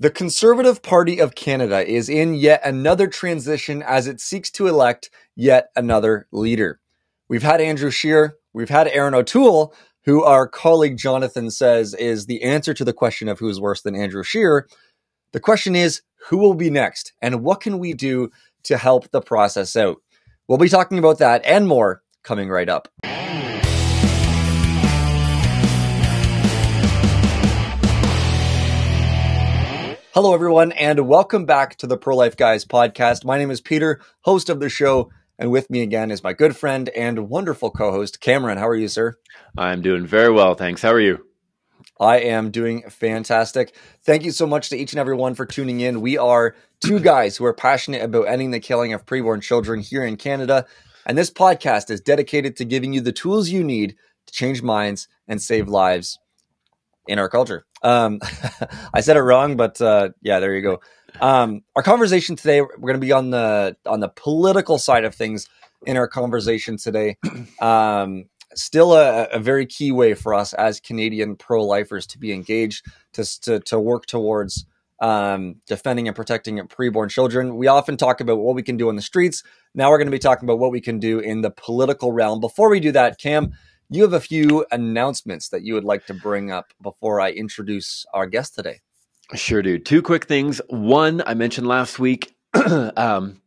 The Conservative Party of Canada is in yet another transition as it seeks to elect yet another leader. We've had Andrew Scheer, we've had Erin O'Toole, who our colleague Jonathan says is the answer to the question of who's worse than Andrew Scheer. The question is, who will be next and what can we do to help the process out? We'll be talking about that and more coming right up. Hello, everyone, and welcome back to the Pro Life Guys podcast. My name is Peter, host of the show, and with me again is my good friend and wonderful co host, Cameron. How are you, sir? I'm doing very well, thanks. How are you? I am doing fantastic. Thank you so much to each and every one for tuning in. We are two guys who are passionate about ending the killing of preborn children here in Canada, and this podcast is dedicated to giving you the tools you need to change minds and save lives in our culture. Um, I said it wrong, but uh, yeah, there you go. Um, our conversation today, we're going to be on the on the political side of things in our conversation today. Um, still a, a, very key way for us as Canadian pro lifers to be engaged to to, to work towards um, defending and protecting preborn children. We often talk about what we can do in the streets. Now we're going to be talking about what we can do in the political realm. Before we do that, Cam, you have a few announcements that you would like to bring up before I introduce our guest today. Sure do. Two quick things. One, I mentioned last week, um,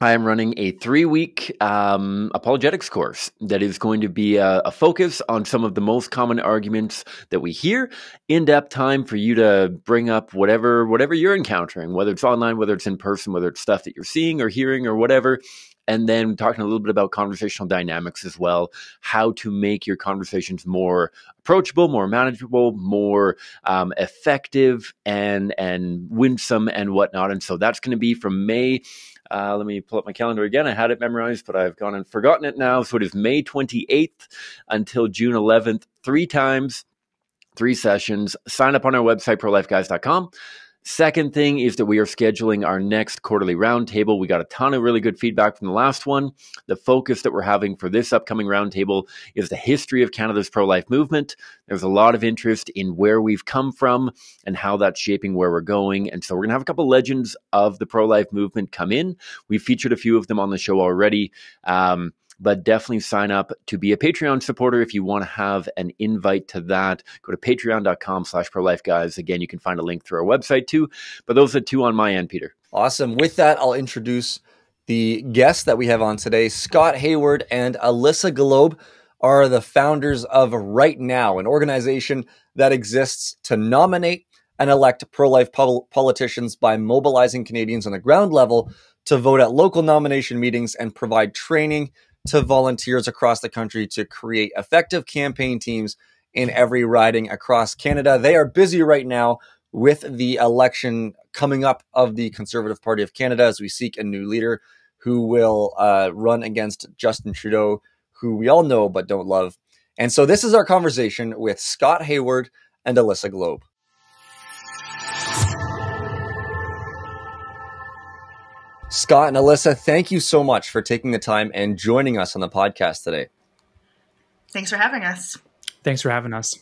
I am running a three week um, apologetics course that is going to be a, a, focus on some of the most common arguments that we hear. In depth time for you to bring up whatever whatever you're encountering, whether it's online, whether it's in person, whether it's stuff that you're seeing or hearing or whatever, and then talking a little bit about conversational dynamics as well, how to make your conversations more approachable, more manageable, more um, effective, and and winsome and whatnot. And so that's going to be from May. Uh, let me pull up my calendar again. I had it memorized, but I've gone and forgotten it now. So it is May 28th until June 11th, three times, three sessions. Sign up on our website, prolifeguys.com. Second thing is that we are scheduling our next quarterly roundtable. We got a ton of really good feedback from the last one. The focus that we're having for this upcoming roundtable is the history of Canada's pro life movement. There's a lot of interest in where we've come from and how that's shaping where we're going. And so we're going to have a couple legends of the pro life movement come in. We've featured a few of them on the show already. Um, but definitely sign up to be a Patreon supporter if you want to have an invite to that. Go to patreon.com slash pro-life guys. Again, you can find a link through our website too. But those are two on my end, Peter. Awesome. With that, I'll introduce the guests that we have on today. Scott Hayward and Alissa Golob are the founders of Right Now, an organization that exists to nominate and elect pro-life pol- politicians by mobilizing Canadians on the ground level to vote at local nomination meetings and provide training to volunteers across the country to create effective campaign teams in every riding across Canada. They are busy right now with the election coming up of the Conservative Party of Canada as we seek a new leader who will uh, run against Justin Trudeau, who we all know but don't love. And so this is our conversation with Scott Hayward and Alissa Golob. Scott and Alissa, thank you so much for taking the time and joining us on the podcast today. Thanks for having us. Thanks for having us.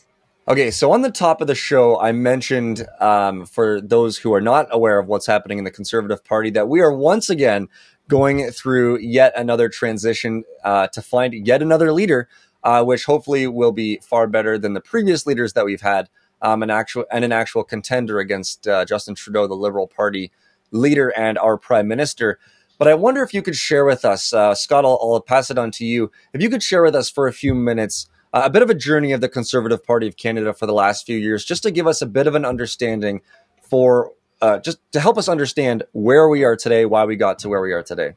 Okay, so on the top of the show, I mentioned um, for those who are not aware of what's happening in the Conservative Party that we are once again going through yet another transition uh, to find yet another leader, uh, which hopefully will be far better than the previous leaders that we've had, um, an actual and an actual contender against uh, Justin Trudeau, the Liberal Party leader and our prime minister. But I wonder if you could share with us, uh, Scott, I'll, I'll, pass it on to you. If you could share with us for a few minutes uh, a bit of a journey of the Conservative Party of Canada for the last few years, just to give us a bit of an understanding for uh, just to help us understand where we are today, why we got to where we are today.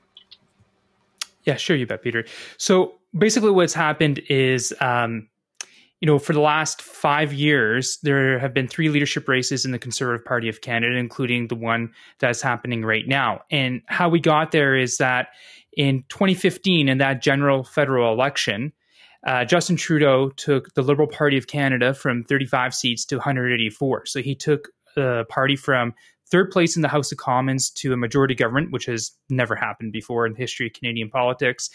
Yeah, sure, you bet, Peter. So basically, what's happened is um, you know, for the last five years, there have been three leadership races in the Conservative Party of Canada, including the one that's happening right now. And how we got there is that in 2015, in that general federal election, uh, Justin Trudeau took the Liberal Party of Canada from 35 seats to 184. So he took the party from third place in the House of Commons to a majority government, which has never happened before in the history of Canadian politics.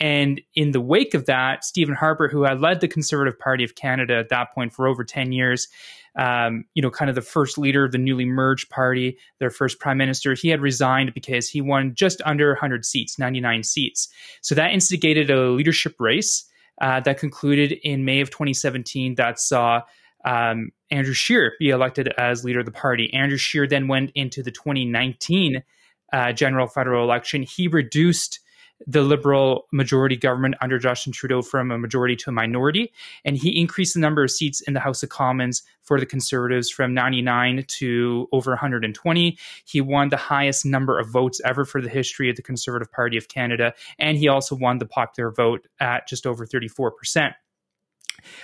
And in the wake of that, Stephen Harper, who had led the Conservative Party of Canada at that point for over 10 years, um, you know, kind of the first leader of the newly merged party, their first prime minister. He had resigned because he won just under 100 seats, 99 seats. So that instigated a leadership race uh, that concluded in May of 2017 that saw um, Andrew Scheer be elected as leader of the party. Andrew Scheer then went into the 2019 uh, general federal election. He reduced the liberal majority government under Justin Trudeau from a majority to a minority. And he increased the number of seats in the House of Commons for the Conservatives from 99 to over 120. He won the highest number of votes ever for the history of the Conservative Party of Canada. And he also won the popular vote at just over 34%.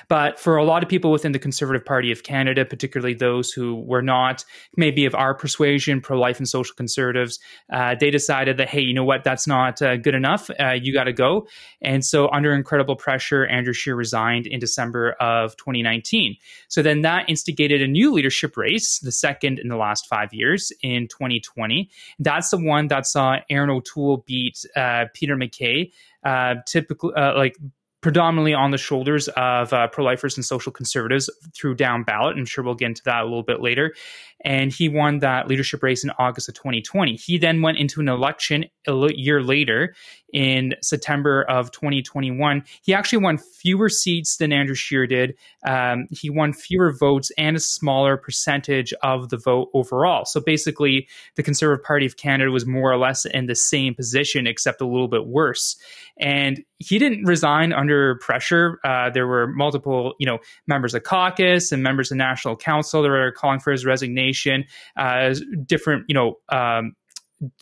But for a lot of people within the Conservative Party of Canada, particularly those who were not maybe of our persuasion, pro life and social conservatives, uh, they decided that, hey, you know what, that's not uh, good enough. Uh, you got to go. And so, under incredible pressure, Andrew Scheer resigned in December of 2019. So then that instigated a new leadership race, the second in the last five years in 2020. That's the one that saw Erin O'Toole beat uh, Peter MacKay. Uh, typically, uh, like predominantly on the shoulders of uh, pro-lifers and social conservatives through down ballot. I'm sure we'll get into that a little bit later. And he won that leadership race in August of 2020. He then went into an election a year later in September of 2021. He actually won fewer seats than Andrew Scheer did. Um, he won fewer votes and a smaller percentage of the vote overall. So basically, the Conservative Party of Canada was more or less in the same position, except a little bit worse. And he didn't resign under pressure. Uh, there were multiple, you know, members of caucus and members of National Council that were calling for his resignation. Uh, different, you know, um,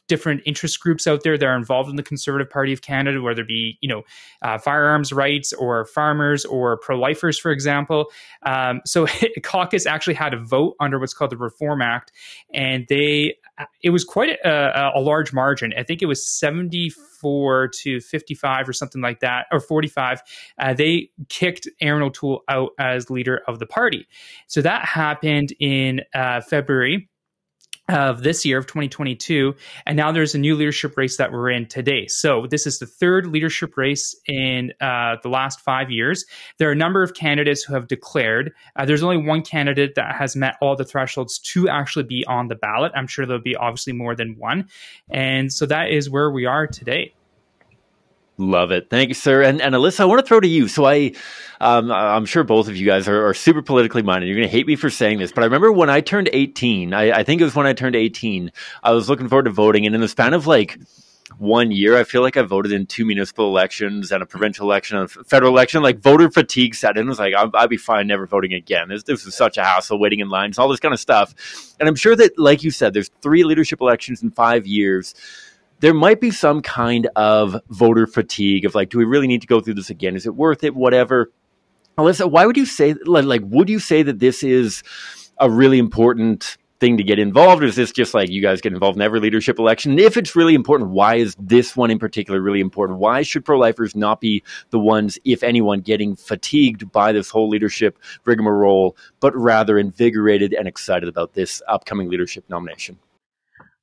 different interest groups out there that are involved in the Conservative Party of Canada, whether it be you know uh, firearms rights or farmers or pro-lifers, for example. Um, so caucus actually had a vote under what's called the Reform Act, and they it was quite a, a large margin. I think it was seventy four to fifty five or something like that, or forty five. Uh, they kicked Erin O'Toole out as leader of the party. So that happened in uh, February of this year of 2022 and now there's a new leadership race that we're in today. So this is the third leadership race in uh, the last five years. There are a number of candidates who have declared. Uh, there's only one candidate that has met all the thresholds to actually be on the ballot. I'm sure there'll be obviously more than one. And so that is where we are today Love it. Thank you, sir. And, and Alissa, I want to throw to you. So I, um, I'm sure both of you guys are, are super politically minded. You're going to hate me for saying this, but I remember when I turned 18, I, I think it was when I turned 18, I was looking forward to voting. And in the span of like one year, I feel like I voted in two municipal elections and a provincial election and a federal election. Like voter fatigue set in. It was like, I'll be fine never voting again. This, this was such a hassle, waiting in lines, all this kind of stuff. And I'm sure that, like you said, there's three leadership elections in five years there might be some kind of voter fatigue of like, do we really need to go through this again? Is it worth it? Whatever. Alissa, why would you say like would you say that this is a really important thing to get involved, or is this just like you guys get involved in every leadership election? If it's really important, why is this one in particular really important? Why should pro lifers not be the ones, if anyone, getting fatigued by this whole leadership rigmarole, but rather invigorated and excited about this upcoming leadership nomination?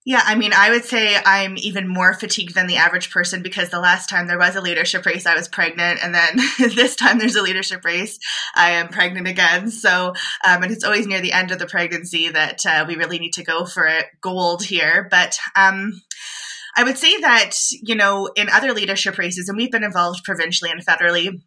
Yeah, I mean, I would say I'm even more fatigued than the average person because the last time there was a leadership race, I was pregnant. And then this time there's a leadership race, I am pregnant again. So, um, and it's always near the end of the pregnancy that uh, we really need to go for it gold here. But, um, I would say that, you know, in other leadership races, and we've been involved provincially and federally,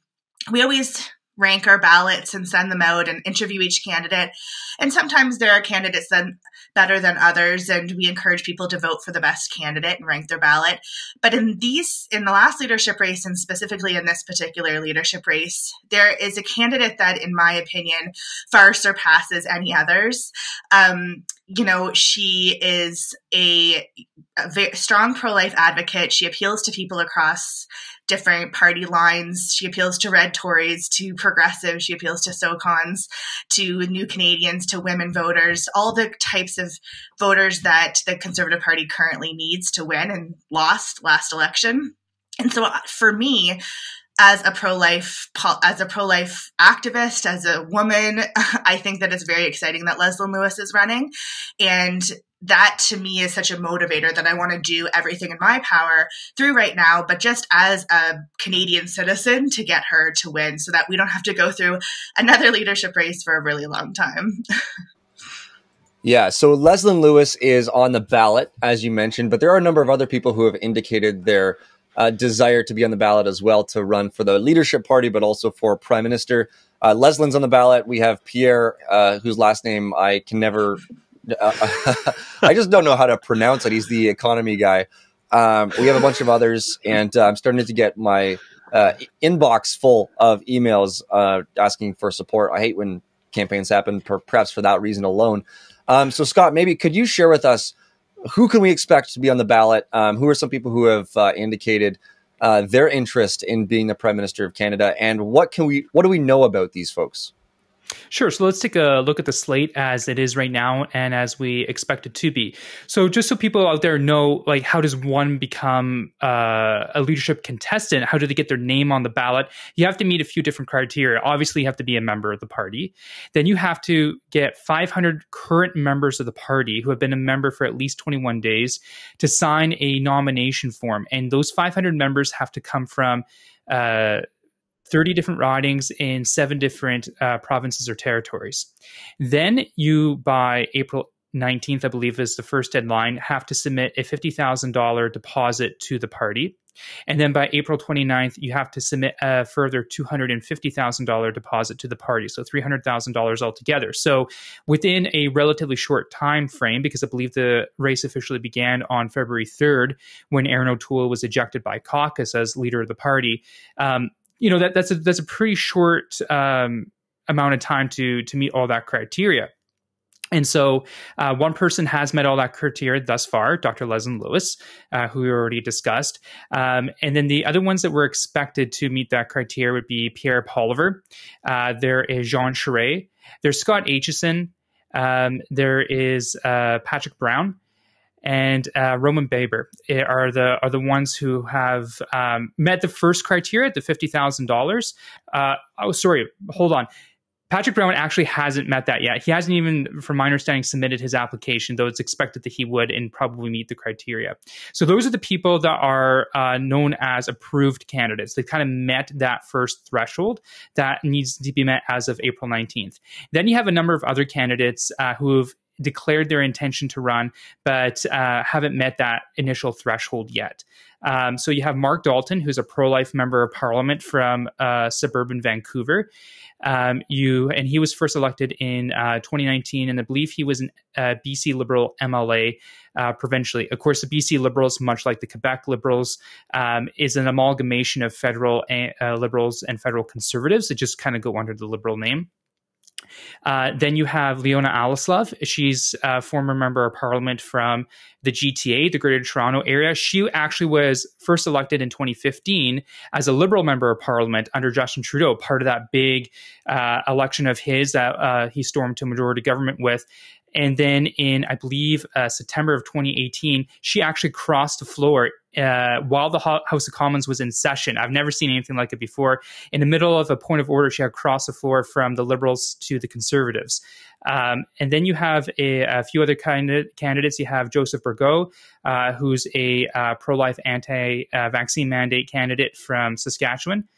we always rank our ballots and send them out and interview each candidate. And sometimes there are candidates that better than others and we encourage people to vote for the best candidate and rank their ballot but in these in the last leadership race and specifically in this particular leadership race there is a candidate that in my opinion far surpasses any others um, you know, she is a, a very strong pro life advocate. She appeals to people across different party lines. She appeals to red Tories, to progressives. She appeals to SOCONs, to new Canadians, to women voters, all the types of voters that the Conservative Party currently needs to win and lost last election. And so uh, for me, as a pro-life as a pro-life activist as a woman i think that it's very exciting that leslyn lewis is running and that to me is such a motivator that I want to do everything in my power through right now, but just as a Canadian citizen to get her to win so that we don't have to go through another leadership race for a really long time. yeah, so Leslyn Lewis is on the ballot, as you mentioned, but there are a number of other people who have indicated their uh, desire to be on the ballot as well to run for the leadership party, but also for prime minister. Uh, on the ballot. We have Pierre, uh, whose last name I can never uh, I just don't know how to pronounce it. He's the economy guy. Um, we have a bunch of others, and uh, I'm starting to get my uh, inbox full of emails uh, asking for support. I hate when campaigns happen, perhaps for that reason alone. Um, so, Scott, maybe could you share with us who can we expect to be on the ballot? Um, who are some people who have uh, indicated uh, their interest in being the Prime Minister of Canada, and what can we, what do we know about these folks? Sure. So let's take a look at the slate as it is right now and as we expect it to be. So just so people out there know, like, how does one become uh, a leadership contestant? How do they get their name on the ballot? You have to meet a few different criteria. Obviously, you have to be a member of the party. Then you have to get 500 current members of the party who have been a member for at least 21 days to sign a nomination form. And those 500 members have to come from uh, 30 different ridings in seven different uh, provinces or territories. Then you, by April 19th, I believe is the first deadline, have to submit a $50,000 deposit to the party. And then by April 29th, you have to submit a further $250,000 deposit to the party. So $300,000 altogether. So within a relatively short time frame, because I believe the race officially began on February 3rd when Erin O'Toole was ejected by caucus as leader of the party, um, you know that that's a that's a pretty short um, amount of time to to meet all that criteria. And so, uh, one person has met all that criteria thus far, Dr. Leslyn Lewis, uh, who we already discussed. Um, and then the other ones that were expected to meet that criteria would be Pierre Poilievre. Uh, there is Jean Charest. There's Scott Aitchison. Um, there is uh, Patrick Brown and uh, Roman Baber are the are the ones who have um, met the first criteria, the fifty thousand uh, dollars. Oh, sorry, hold on. Patrick Brown actually hasn't met that yet. He hasn't even, from my understanding, submitted his application, though it's expected that he would and probably meet the criteria. So those are the people that are uh, known as approved candidates. They kind of met that first threshold that needs to be met as of April 19th. Then you have a number of other candidates uh, who have declared their intention to run, but uh, haven't met that initial threshold yet. Um, so you have Marc Dalton, who's a pro-life member of Parliament from uh, suburban Vancouver. Um, you and he was first elected in uh, 2019, and I believe he was a uh, BC Liberal MLA uh, provincially. Of course, the BC Liberals, much like the Quebec Liberals, um, is an amalgamation of federal uh, Liberals and federal Conservatives that just kind of go under the Liberal name. Uh, then you have Leona Alleslev. She's a former member of parliament from the GTA, the Greater Toronto Area. She actually was first elected in 2015 as a Liberal member of parliament under Justin Trudeau, part of that big uh, election of his that uh, he stormed to majority government with. And then in, I believe, uh, September of 2018, she actually crossed the floor uh, while the House of Commons was in session. I've never seen anything like it before. In the middle of a point of order, she had crossed the floor from the Liberals to the Conservatives. Um, and then you have a, a few other kind candidates. You have Joseph Bourgault, uh, who's a uh, pro life anti vaccine mandate candidate from Saskatchewan.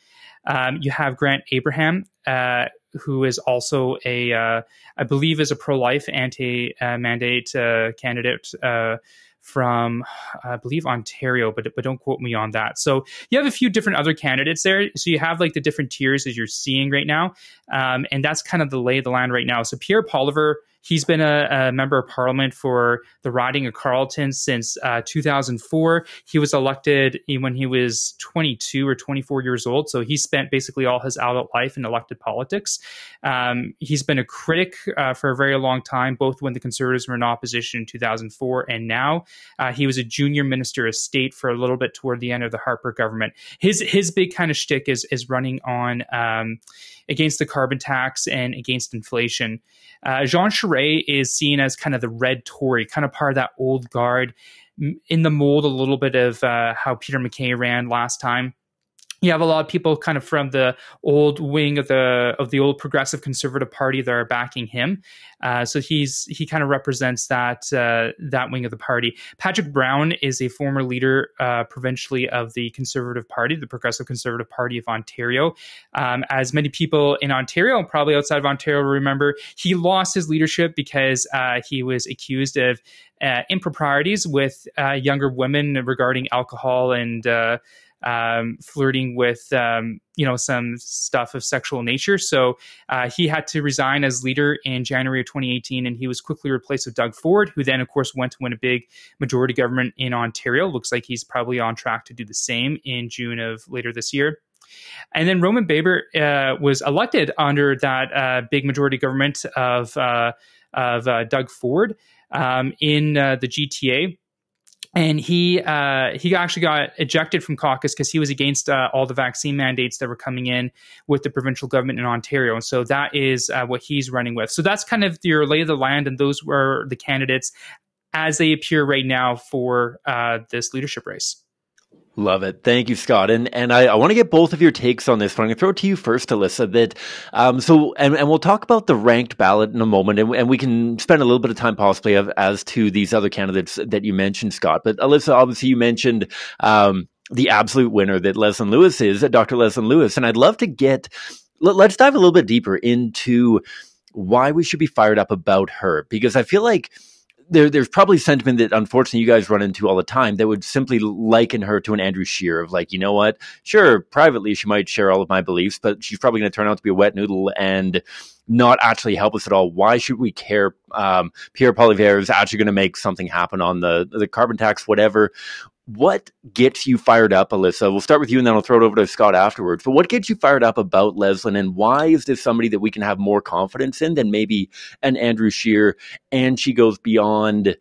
Um, you have Grant Abraham, uh, who is also a, uh, I believe, is a pro-life anti-mandate uh, candidate uh, from, I believe, Ontario, but but don't quote me on that. So you have a few different other candidates there. So you have like the different tiers as you're seeing right now, um, and that's kind of the lay of the land right now. So Pierre Poilievre He's been a, a, member of parliament for the riding of Carleton since uh, 2004. He was elected when he was 22 or 24 years old. So he spent basically all his adult life in elected politics. Um, he's been a critic uh, for a very long time, both when the Conservatives were in opposition in 2004 and now. Uh, he was a junior minister of state for a little bit toward the end of the Harper government. His his big kind of shtick is is running on. Um, against the carbon tax and against inflation. Uh, Jean is seen as kind of the red Tory, kind of part of that old guard, in the mold a little bit of uh, how Peter MacKay ran last time. You have a lot of people kind of from the old wing of the of the old progressive conservative party that are backing him. Uh, so he's he kind of represents that uh, that wing of the party. Patrick Brown is a former leader uh, provincially of the Conservative Party, the Progressive Conservative Party of Ontario. Um, as many people in Ontario, and probably outside of Ontario, remember, he lost his leadership because uh, he was accused of uh, improprieties with uh, younger women regarding alcohol and um, flirting with um, you know some stuff of sexual nature. So uh, he had to resign as leader in January of 2018, and he was quickly replaced with Doug Ford, who then, of course, went to win a big majority government in Ontario. Looks like he's probably on track to do the same in June of later this year. And then Roman Baber uh, was elected under that uh, big majority government of uh, of uh, Doug Ford um, in uh, the GTA and he uh, he actually got ejected from caucus because he was against uh, all the vaccine mandates that were coming in with the provincial government in Ontario, and so that is uh, what he's running with. So that's kind of your lay of the land, and those were the candidates as they appear right now for uh, this leadership race. Love it. Thank you, Scott. And and I, I want to get both of your takes on this, but I'm going to throw it to you first, Alissa. That um, so and, and we'll talk about the ranked ballot in a moment, and, and we can spend a little bit of time possibly of, as to these other candidates that you mentioned, Scott. But Alissa, obviously, you mentioned um, the absolute winner that Leslyn Lewis is, Dr. Leslyn Lewis, and I'd love to get let, let's dive a little bit deeper into why we should be fired up about her because I feel like there, there's probably sentiment that unfortunately you guys run into all the time that would simply liken her to an Andrew Scheer of like, you know what? Sure, privately she might share all of my beliefs, but she's probably going to turn out to be a wet noodle and not actually help us at all. Why should we care? Um, Pierre Poilievre is actually going to make something happen on the the carbon tax, whatever what gets you fired up, Alissa? We'll start with you and then I'll throw it over to Scott afterwards. But what gets you fired up about Leslyn and why is this somebody that we can have more confidence in than maybe an Andrew Scheer? And she goes beyond,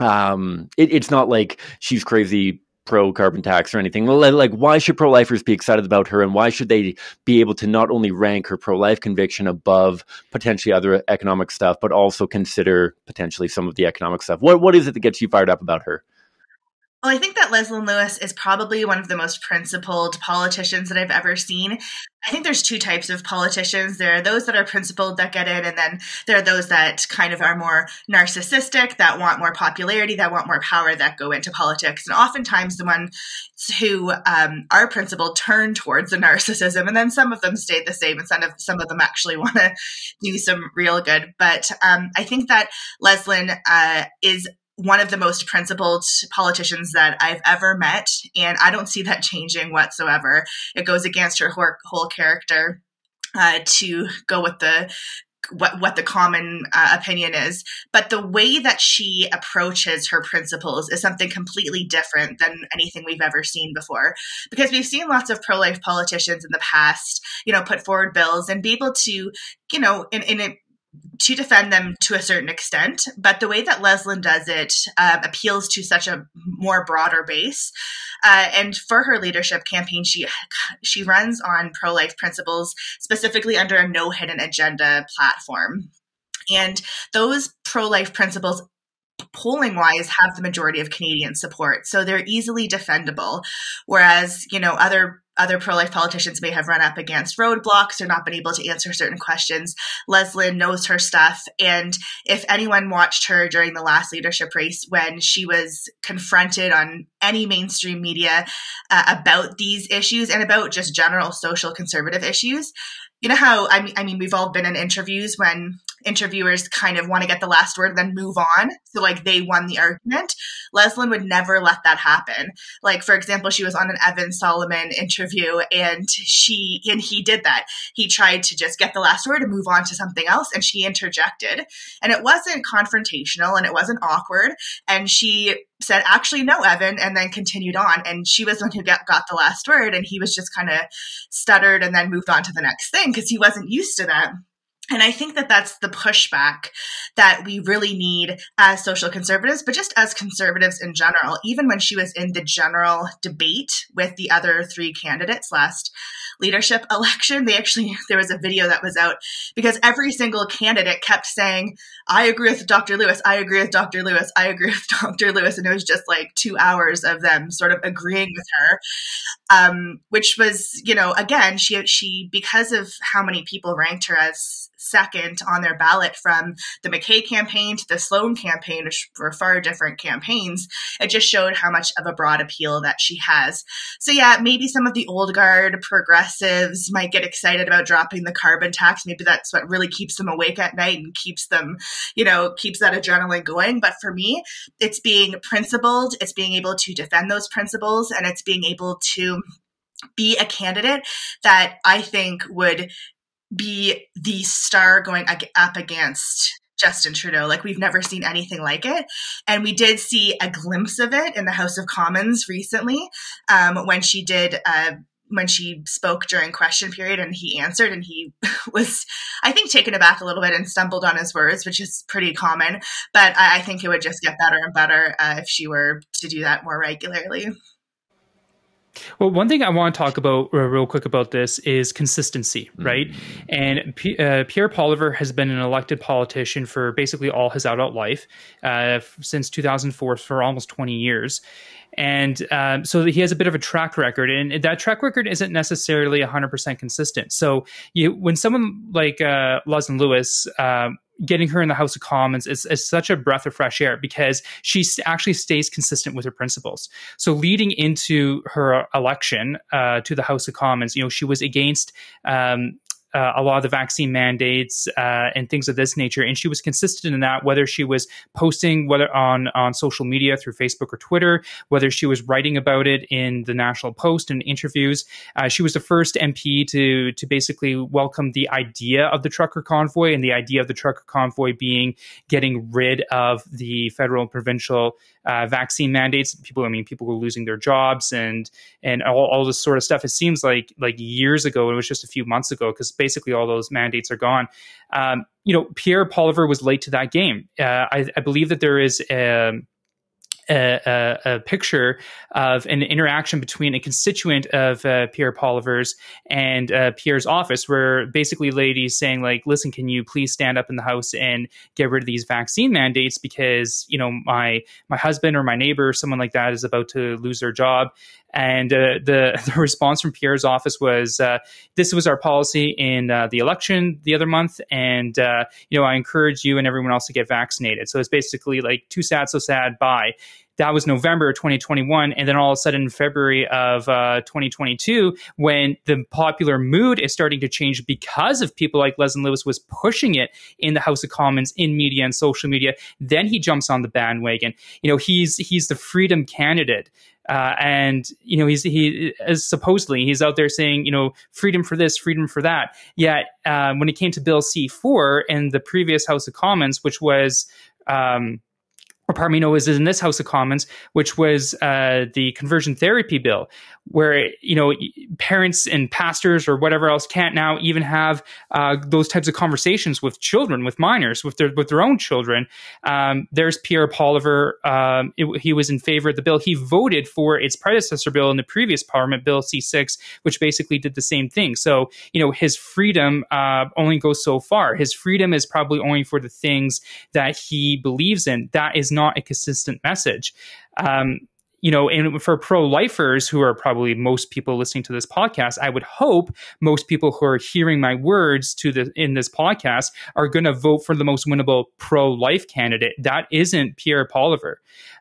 um, it, it's not like she's crazy pro carbon tax or anything. Like, why should pro lifers be excited about her and why should they be able to not only rank her pro life conviction above potentially other economic stuff, but also consider potentially some of the economic stuff? What, what is it that gets you fired up about her? Well, I think that Leslyn Lewis is probably one of the most principled politicians that I've ever seen. I think there's two types of politicians. There are those that are principled that get in, and then there are those that kind of are more narcissistic, that want more popularity, that want more power, that go into politics. And oftentimes, the ones who um, are principled turn towards the narcissism, and then some of them stay the same, and some of some of them actually want to do some real good. But um, I think that Leslyn uh, is one of the most principled politicians that I've ever met, and I don't see that changing whatsoever. It goes against her whole character uh, to go with the what what the common uh, opinion is, but the way that she approaches her principles is something completely different than anything we've ever seen before. Because we've seen lots of pro life politicians in the past, you know, put forward bills and be able to, you know, in in a to defend them to a certain extent, but the way that Leslyn does it um, appeals to such a more broader base. Uh, and for her leadership campaign, she she runs on pro life principles, specifically under a no hidden agenda platform. And those pro life principles polling wise have the majority of Canadian support. So they're easily defendable. Whereas, you know, other other pro-life politicians may have run up against roadblocks or not been able to answer certain questions. Leslyn knows her stuff. And if anyone watched her during the last leadership race when she was confronted on any mainstream media uh, about these issues and about just general social conservative issues, you know how I mean, I mean we've all been in interviews when interviewers kind of want to get the last word then move on. So like they won the argument. Leslyn would never let that happen. Like for example she was on an evan solomon interview and she and he did that. He tried to just get the last word and move on to something else and she interjected. And it wasn't confrontational and it wasn't awkward. And she said actually no evan and then continued on. And she was the one who got, got the last word and he was just kind of stuttered and then moved on to the next thing because he wasn't used to that And I think that that's the pushback that we really need as social conservatives, but just as conservatives in general. Even when she was in the general debate with the other three candidates last leadership election, they actually, there was a video that was out because every single candidate kept saying, I agree with Dr. Lewis, I agree with Dr. Lewis, I agree with Dr. Lewis. And it was just like two hours of them sort of agreeing with her. Um, which was, you know, again, she, she, because of how many people ranked her as second on their ballot from the MacKay campaign to the Sloan campaign, which were far different campaigns. It just showed how much of a broad appeal that she has. So, yeah, maybe some of the old guard progressives might get excited about dropping the carbon tax. Maybe that's what really keeps them awake at night and keeps them, you know, keeps that adrenaline going. But for me, it's being principled, it's being able to defend those principles, and it's being able to be a candidate that I think would be the star going up against Justin Trudeau. Like we've never seen anything like it. And we did see a glimpse of it in the House of Commons recently um, when she did. Uh, when she spoke during question period and he answered and he was i think taken aback a little bit and stumbled on his words which is pretty common but i, think it would just get better and better uh, if she were to do that more regularly well, one thing I want to talk about uh, real quick about this is consistency, mm-hmm. right? Mm-hmm. And P- uh, Pierre Poilievre has been an elected politician for basically all his adult life, uh, since 2004, for almost 20 years. And um, so he has a bit of a track record, and that track record isn't necessarily 100% consistent. So you, when someone like uh, Leslyn Lewis um, getting her in the House of Commons is, is such a breath of fresh air because she actually stays consistent with her principles. So leading into her election uh, to the House of Commons, you know, she was against um, uh, a lot of the vaccine mandates uh, and things of this nature. And she was consistent in that, whether she was posting whether on on social media through Facebook or Twitter, whether she was writing about it in the National Post and in interviews. Uh, she was the first MP to to basically welcome the idea of the trucker convoy and the idea of the trucker convoy being getting rid of the federal and provincial uh, vaccine mandates. People, I mean, people were losing their jobs and and all, all this sort of stuff. It seems like like years ago. It was just a few months ago because basically all those mandates are gone. Um, you know, Pierre Poilievre was late to that game. Uh, I, I, believe that there is. A, um, a, a, a, picture of an interaction between a constituent of uh, Pierre Poilievre's and uh, Pierre's office, where basically ladies saying like, "Listen, can you please stand up in the house and get rid of these vaccine mandates because you know my my husband or my neighbor or someone like that is about to lose their job." And uh, the the response from Pierre's office was, uh, "This was our policy in uh, the election the other month, and uh, you know I encourage you and everyone else to get vaccinated." So it's basically like too sad, so sad. Bye. That was November 2021, and then all of a sudden, February of uh, 2022, when the popular mood is starting to change because of people like Leslyn Lewis was pushing it in the House of Commons, in media and social media, then he jumps on the bandwagon. You know, he's he's the freedom candidate. Uh, and you know he's he as supposedly he's out there saying you know freedom for this freedom for that. Yet um, when it came to bill c4 in the previous house of commons which was um, or pardon me, no, was in this House of Commons, which was uh, the conversion therapy bill, where you know parents and pastors or whatever else can't now even have uh, those types of conversations with children, with minors, with their with their own children. Um, there's Pierre Poilievre. Um, it, he was in favor of the bill. He voted for its predecessor bill in the previous Parliament, Bill C6, which basically did the same thing. So you know his freedom uh, only goes so far. His freedom is probably only for the things that he believes in. That is not a consistent message. Um, you know, and for pro lifers who are probably most people listening to this podcast, I would hope most people who are hearing my words to the in this podcast are going to vote for the most winnable pro life candidate. That isn't Pierre Poilievre.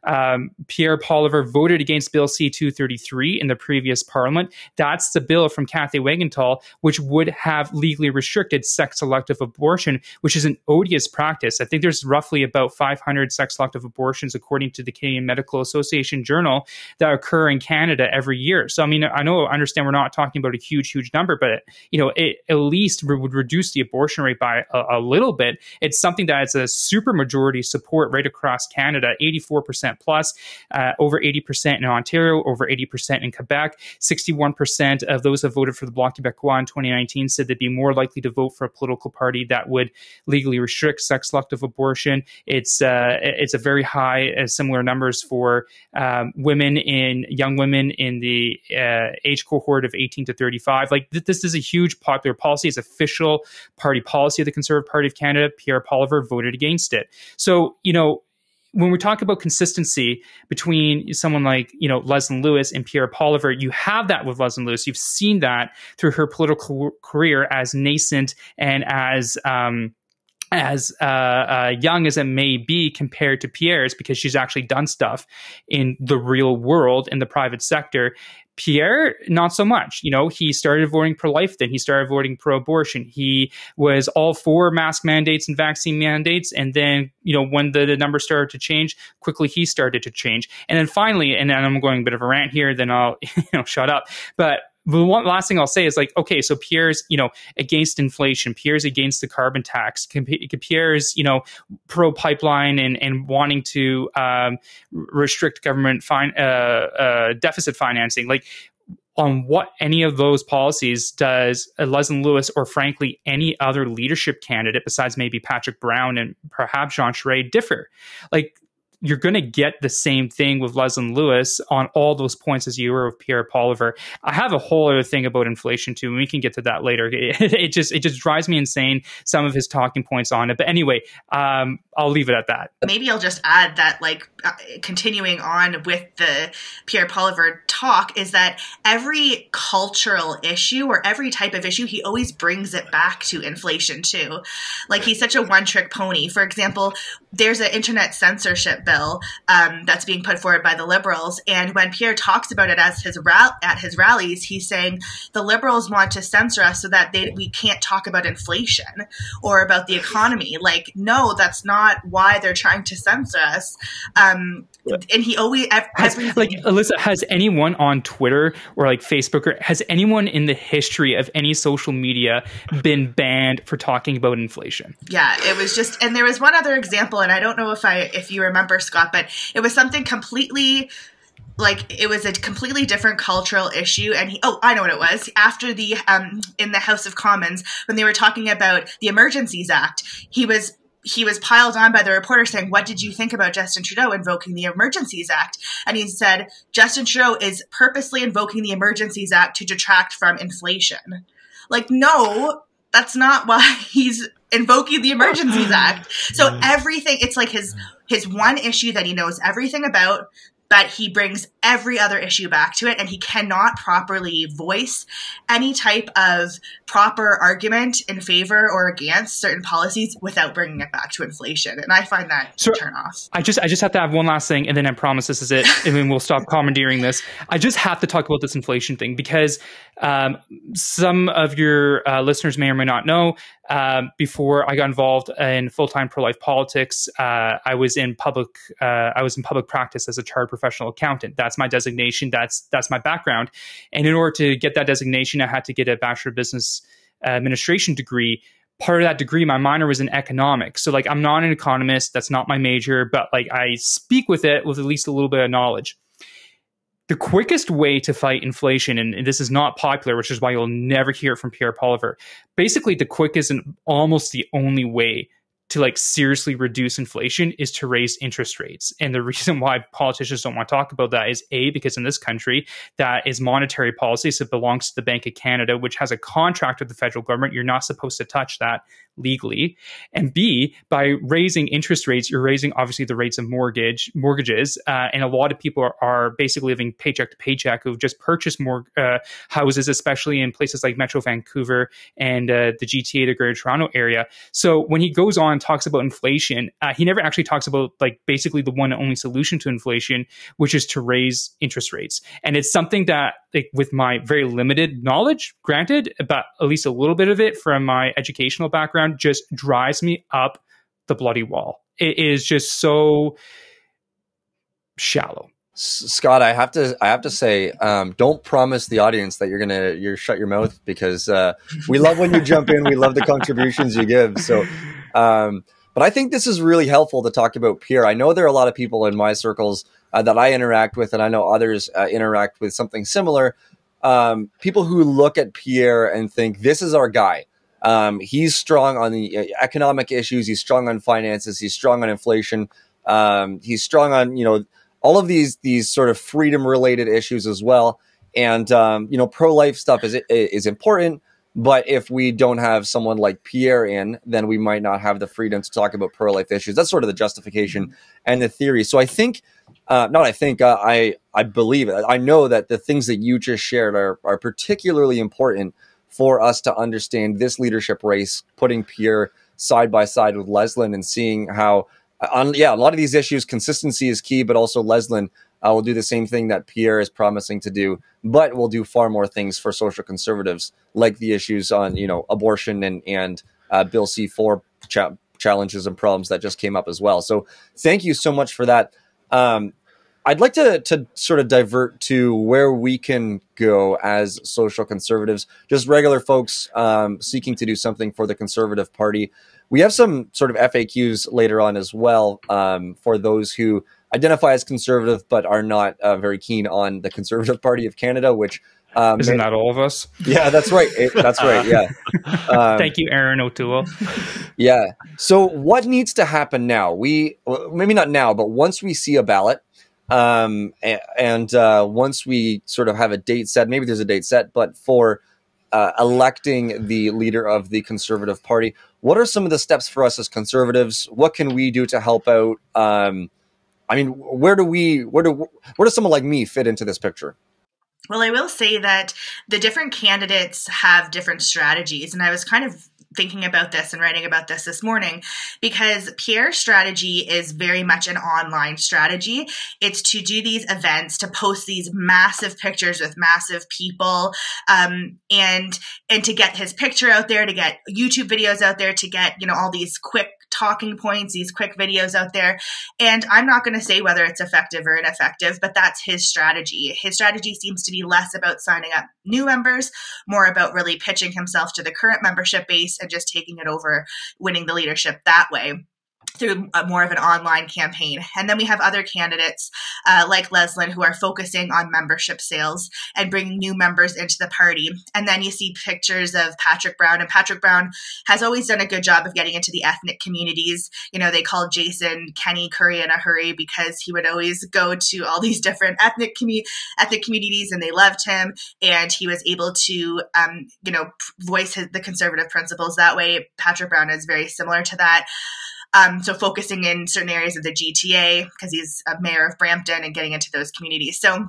Um, Pierre Poilievre voted against Bill C two thirty three in the previous Parliament. That's the bill from Cathay Wagantall, which would have legally restricted sex selective abortion, which is an odious practice. I think there's roughly about 500 sex selective abortions according to the Canadian Medical Association Journal Journal that occur in Canada every year. So I mean, I know I understand we're not talking about a huge, huge number, but you know, it at least would reduce the abortion rate by a, a little bit. It's something that has a super majority support right across Canada, 84% plus, uh, over 80% in Ontario, over 80% in Quebec. 61% of those that voted for the Bloc Québécois in 2019 said they'd be more likely to vote for a political party that would legally restrict sex selective abortion. It's uh, it's a very high, uh, similar numbers for um, women in young women in the uh, age cohort of 18 to 35. Like th- this is a huge popular policy. It's official party policy of the Conservative Party of Canada. Pierre Poilievre voted against it. So you know when we talk about consistency between someone like you know Leslyn Lewis and Pierre Poilievre, you have that with Leslyn Lewis. You've seen that through her political career as nascent and as um, as uh, uh, young as it may be compared to Pierre's, because she's actually done stuff in the real world in the private sector. Pierre, not so much. You know, he started voting pro life, then he started voting pro abortion. He was all for mask mandates and vaccine mandates. And then, you know, when the, the numbers started to change, quickly he started to change. And then finally, and I'm going a bit of a rant here, then I'll, you know, shut up. But the one last thing I'll say is like, okay, so Pierre's, you know, against inflation. Pierre's against the carbon tax. Pierre's, you know, pro pipeline and and wanting to um, restrict government fine uh, uh, deficit financing. Like, on what any of those policies does Leslyn Lewis or frankly any other leadership candidate besides maybe Patrick Brown and perhaps Jean Charest differ? Like you're going to get the same thing with Leslyn Lewis on all those points as you were with Pierre Poilievre. I have a whole other thing about inflation too, and we can get to that later. It, it just it just drives me insane some of his talking points on it. But anyway, um, I'll leave it at that. Maybe I'll just add that, like, uh, continuing on with the Pierre Poilievre talk, is that every cultural issue or every type of issue, he always brings it back to inflation too. Like he's such a one trick pony. For example, there's an internet censorship bill um, that's being put forward by the liberals. And when Pierre talks about it as his ra- at his rallies, he's saying the liberals want to censor us so that they, we can't talk about inflation or about the economy. Like, no, that's not why they're trying to censor us. Um, and he always has, like Alissa. Has anyone on Twitter or like Facebook or has anyone in the history of any social media been banned for talking about inflation? Yeah, it was just, and there was one other example, and I don't know if I if you remember Scott, but it was something completely like it was a completely different cultural issue and he oh i know what it was after the um in the house of commons when they were talking about the emergencies act he was he was piled on by the reporter saying, What did you think about Justin Trudeau invoking the Emergencies Act? And he said, Justin Trudeau is purposely invoking the Emergencies Act to detract from inflation. Like, no, that's not why he's invoking the Emergencies Act. So everything, it's like his his one issue that he knows everything about, but he brings every other issue back to it and he cannot properly voice any type of proper argument in favor or against certain policies without bringing it back to inflation. And i find that so turn off. I just i just have to have one last thing and then i promise this is it and then we'll stop commandeering this. I just have to talk about this inflation thing because um, some of your uh, listeners may or may not know um, before I got involved in full time pro life politics, uh, I was in public. Uh, I was in public practice as a chartered professional accountant. That's my designation. That's that's my background. And in order to get that designation, I had to get a bachelor of business administration degree. Part of that degree, my minor was in economics. So like, I'm not an economist. That's not my major, but like, I speak with it with at least a little bit of knowledge the quickest way to fight inflation, and this is not popular, which is why you'll never hear it from Pierre Poilievre. Basically, the quickest and almost the only way to like seriously reduce inflation is to raise interest rates. And the reason why politicians don't want to talk about that is A, because in this country, that is monetary policy. So it belongs to the Bank of Canada, which has a contract with the federal government. You're not supposed to touch that legally. And B, by raising interest rates, you're raising obviously the rates of mortgage mortgages. Uh, and a lot of people are, are, basically living paycheck to paycheck who've just purchased more uh, houses, especially in places like Metro Vancouver and uh, the GTA, the Greater Toronto area. So when he goes on talks about inflation, uh, he never actually talks about like basically the one and only solution to inflation, which is to raise interest rates. And it's something that, like, with my very limited knowledge, granted, but at least a little bit of it from my educational background, just drives me up the bloody wall. It is just so shallow Scott, I have to I have to say, um, don't promise the audience that you're gonna you're shut your mouth because uh, we love when you jump in. We love the contributions you give. So, um, but I think this is really helpful to talk about Pierre. I know there are a lot of people in my circles uh, that I interact with, and I know others uh, interact with something similar. Um, people who look at Pierre and think this is our guy. Um, he's strong on the uh, economic issues. He's strong on finances. He's strong on inflation. Um, he's strong on you know all of these these sort of freedom related issues as well. And um, you know, pro life stuff is is important, but if we don't have someone like Pierre in, then we might not have the freedom to talk about pro life issues. That's sort of the justification and the theory. So I think, uh, not I think, uh, I I believe it. I know that the things that you just shared are are particularly important for us to understand this leadership race, putting Pierre side by side with Leslyn and seeing how on yeah, a lot of these issues, consistency is key, but also Leslyn uh, will do the same thing that Pierre is promising to do, but we'll do far more things for social conservatives, like the issues on you know abortion and and uh, Bill C four cha- challenges and problems that just came up as well. So thank you so much for that. Um, I'd like to to sort of divert to where we can go as social conservatives, just regular folks um, seeking to do something for the Conservative Party. We have some sort of FAQs later on as well um, for those who identify as conservative but are not uh, very keen on the Conservative Party of Canada, which um, isn't that all of us? Yeah, that's right. It, that's right. Yeah. Um, Thank you, Erin O'Toole. Yeah. So, what needs to happen now? We well, maybe not now, but once we see a ballot, um, and, and uh, once we sort of have a date set, maybe there's a date set, but for uh, electing the leader of the Conservative Party. What are some of the steps for us as conservatives? What can we do to help out? Um, I mean, where do we, where do, where does someone like me fit into this picture? Well, I will say that the different candidates have different strategies, and I was kind of thinking about this and writing about this this morning because Pierre's strategy is very much an online strategy. It's to do these events, to post these massive pictures with massive people, um, and and to get his picture out there, to get YouTube videos out there, to get you know all these quick talking points, these quick videos out there. And I'm not going to say whether it's effective or ineffective, but that's his strategy. His strategy seems to be less about signing up new members, more about really pitching himself to the current membership base and just taking it over, winning the leadership that way through a, more of an online campaign. And then we have other candidates uh, like Leslyn who are focusing on membership sales and bringing new members into the party. And then you see pictures of Patrick Brown, and Patrick Brown has always done a good job of getting into the ethnic communities. You know, they called Jason Kenney Curry in a hurry because he would always go to all these different ethnic commu- ethnic communities, and they loved him. And he was able to, um, you know, voice his, the conservative principles that way. Patrick Brown is very similar to that. Um, so focusing in certain areas of the GTA because he's a mayor of Brampton and getting into those communities. So,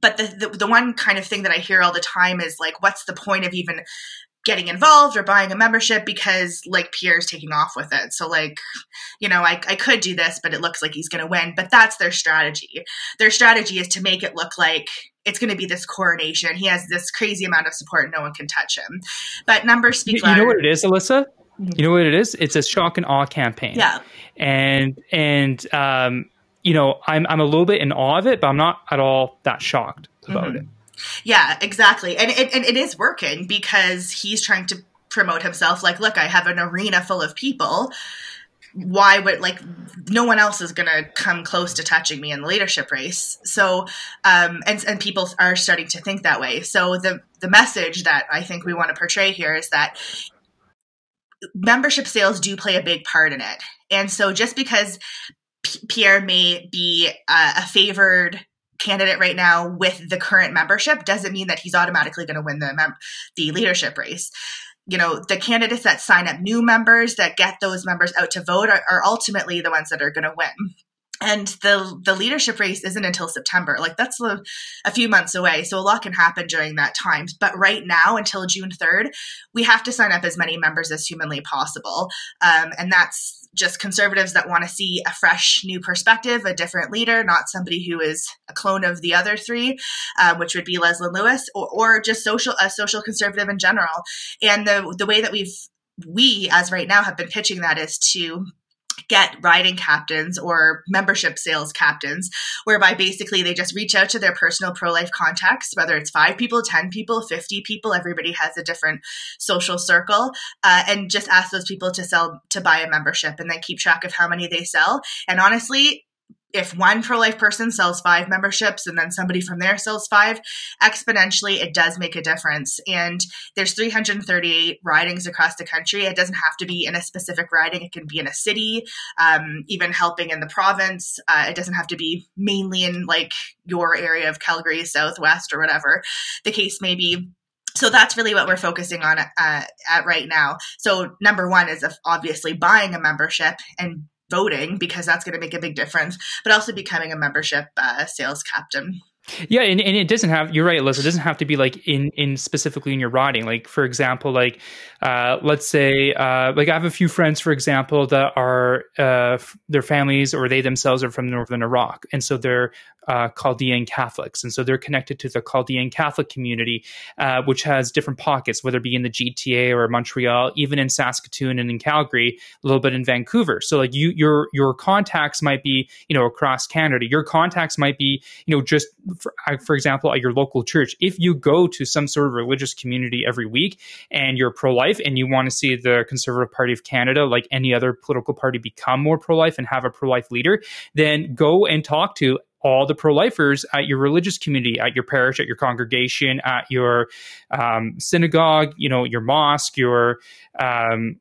but the, the the one kind of thing that I hear all the time is like, what's the point of even getting involved or buying a membership because like Pierre's taking off with it. So like, you know, I, I could do this, but it looks like he's going to win. But that's their strategy. Their strategy is to make it look like it's going to be this coronation. He has this crazy amount of support. and No one can touch him. But numbers speak you, you know what it is, Alissa? You know what it is? It's a shock and awe campaign. Yeah. And and um, you know, I'm I'm a little bit in awe of it, but I'm not at all that shocked about mm-hmm. it. Yeah, exactly. And it, and it is working because he's trying to promote himself like, look, I have an arena full of people. Why would like no one else is going to come close to touching me in the leadership race? So, um, and and people are starting to think that way. So the the message that I think we want to portray here is that membership sales do play a big part in it. And so just because P- Pierre may be uh, a favored candidate right now with the current membership doesn't mean that he's automatically going to win the mem- the leadership race. You know, the candidates that sign up new members that get those members out to vote are, are ultimately the ones that are going to win and the the leadership race isn't until September. Like that's a, a, few months away, so a lot can happen during that time. But right now, until June third, we have to sign up as many members as humanly possible, um, and that's just conservatives that want to see a fresh new perspective, a different leader, not somebody who is a clone of the other three, uh, which would be Leslyn Lewis, or, or just social a social conservative in general. And the the way that we've we as right now have been pitching that is to get riding captains or membership sales captains, whereby basically they just reach out to their personal pro life contacts, whether it's five people, 10 people, 50 people, everybody has a different social circle, uh, and just ask those people to sell, to buy a membership and then keep track of how many they sell. And honestly, if one pro life person sells five memberships and then somebody from there sells five, exponentially it does make a difference. And there's 338 ridings across the country. It doesn't have to be in a specific riding, it can be in a city, um, even helping in the province. Uh, it doesn't have to be mainly in like your area of Calgary, Southwest, or whatever the case may be so that's really what we're focusing on uh, at right now. So number one is obviously buying a membership and voting because that's going to make a big difference, but also becoming a membership uh, sales captain. Yeah, and, and it doesn't have. You're right, Liz. It doesn't have to be like in in specifically in your writing. Like for example, like uh, let's say uh, like I have a few friends, for example, that are uh, their families or they themselves are from northern Iraq, and so they're uh, Chaldean Catholics, and so they're connected to the Chaldean Catholic community, uh, which has different pockets, whether it be in the GTA or Montreal, even in Saskatoon and in Calgary, a little bit in Vancouver. So like you, your your contacts might be you know across Canada. Your contacts might be you know just for, for example at your local church. If you go to some sort of religious community every week and you're pro life and you want to see the Conservative Party of Canada, like any other political party, become more pro life and have a pro life leader, then go and talk to all the pro-lifers at your religious community, at your parish, at your congregation, at your um, synagogue, you know, your mosque, your um,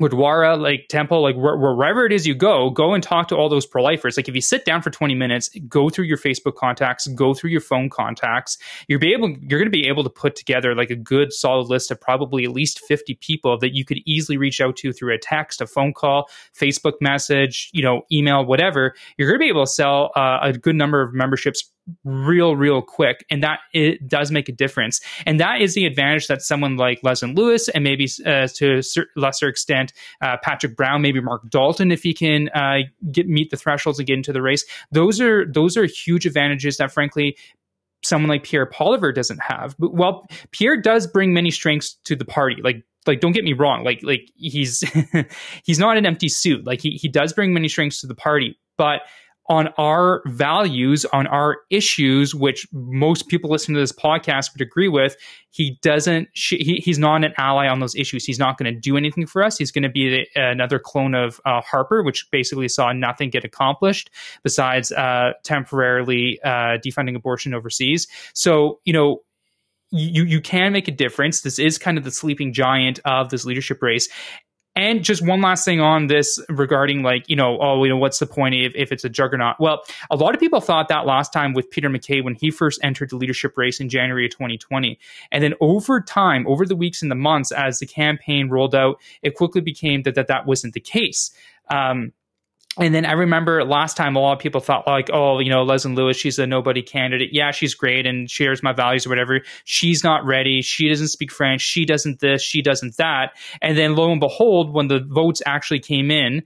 Gurdwara, like temple, like wh- wherever it is you go, go and talk to all those pro-lifers. Like if you sit down for 20 minutes, go through your Facebook contacts, go through your phone contacts, you're be able, you're going to be able to put together like a good solid list of probably at least 50 people that you could easily reach out to through a text, a phone call, Facebook message, you know, email, whatever. You're going to be able to sell uh, a good number of memberships real, real quick. And that it does make a difference. And that is the advantage that someone like Leslyn Lewis and maybe uh, to a lesser extent, uh, Patrick Brown, maybe Marc Dalton, if he can uh, get meet the thresholds and get into the race. Those are those are huge advantages that frankly someone like Pierre Poilievre doesn't have. But well, Pierre does bring many strengths to the party. Like like don't get me wrong, like like he's he's not an empty suit. Like he he does bring many strengths to the party, but on our values, on our issues, which most people listening to this podcast would agree with. He doesn't, he, he's not an ally on those issues. He's not going to do anything for us. He's going to be another clone of uh, Harper, which basically saw nothing get accomplished besides uh, temporarily uh, defunding abortion overseas. So, you know, you you can make a difference. This is kind of the sleeping giant of this leadership race, and just one last thing on this regarding like, you know, oh, you know, what's the point if, if it's a juggernaut? Well, a lot of people thought that last time with Peter MacKay when he first entered the leadership race in January of 2020. And then over time, over the weeks and the months as the campaign rolled out, it quickly became that that, that wasn't the case. Um, and then I remember last time a lot of people thought like, oh, you know, Leslyn Lewis, she's a nobody candidate. Yeah, she's great and shares my values or whatever. She's not ready. She doesn't speak French. She doesn't this. She doesn't that. And then lo and behold, when the votes actually came in,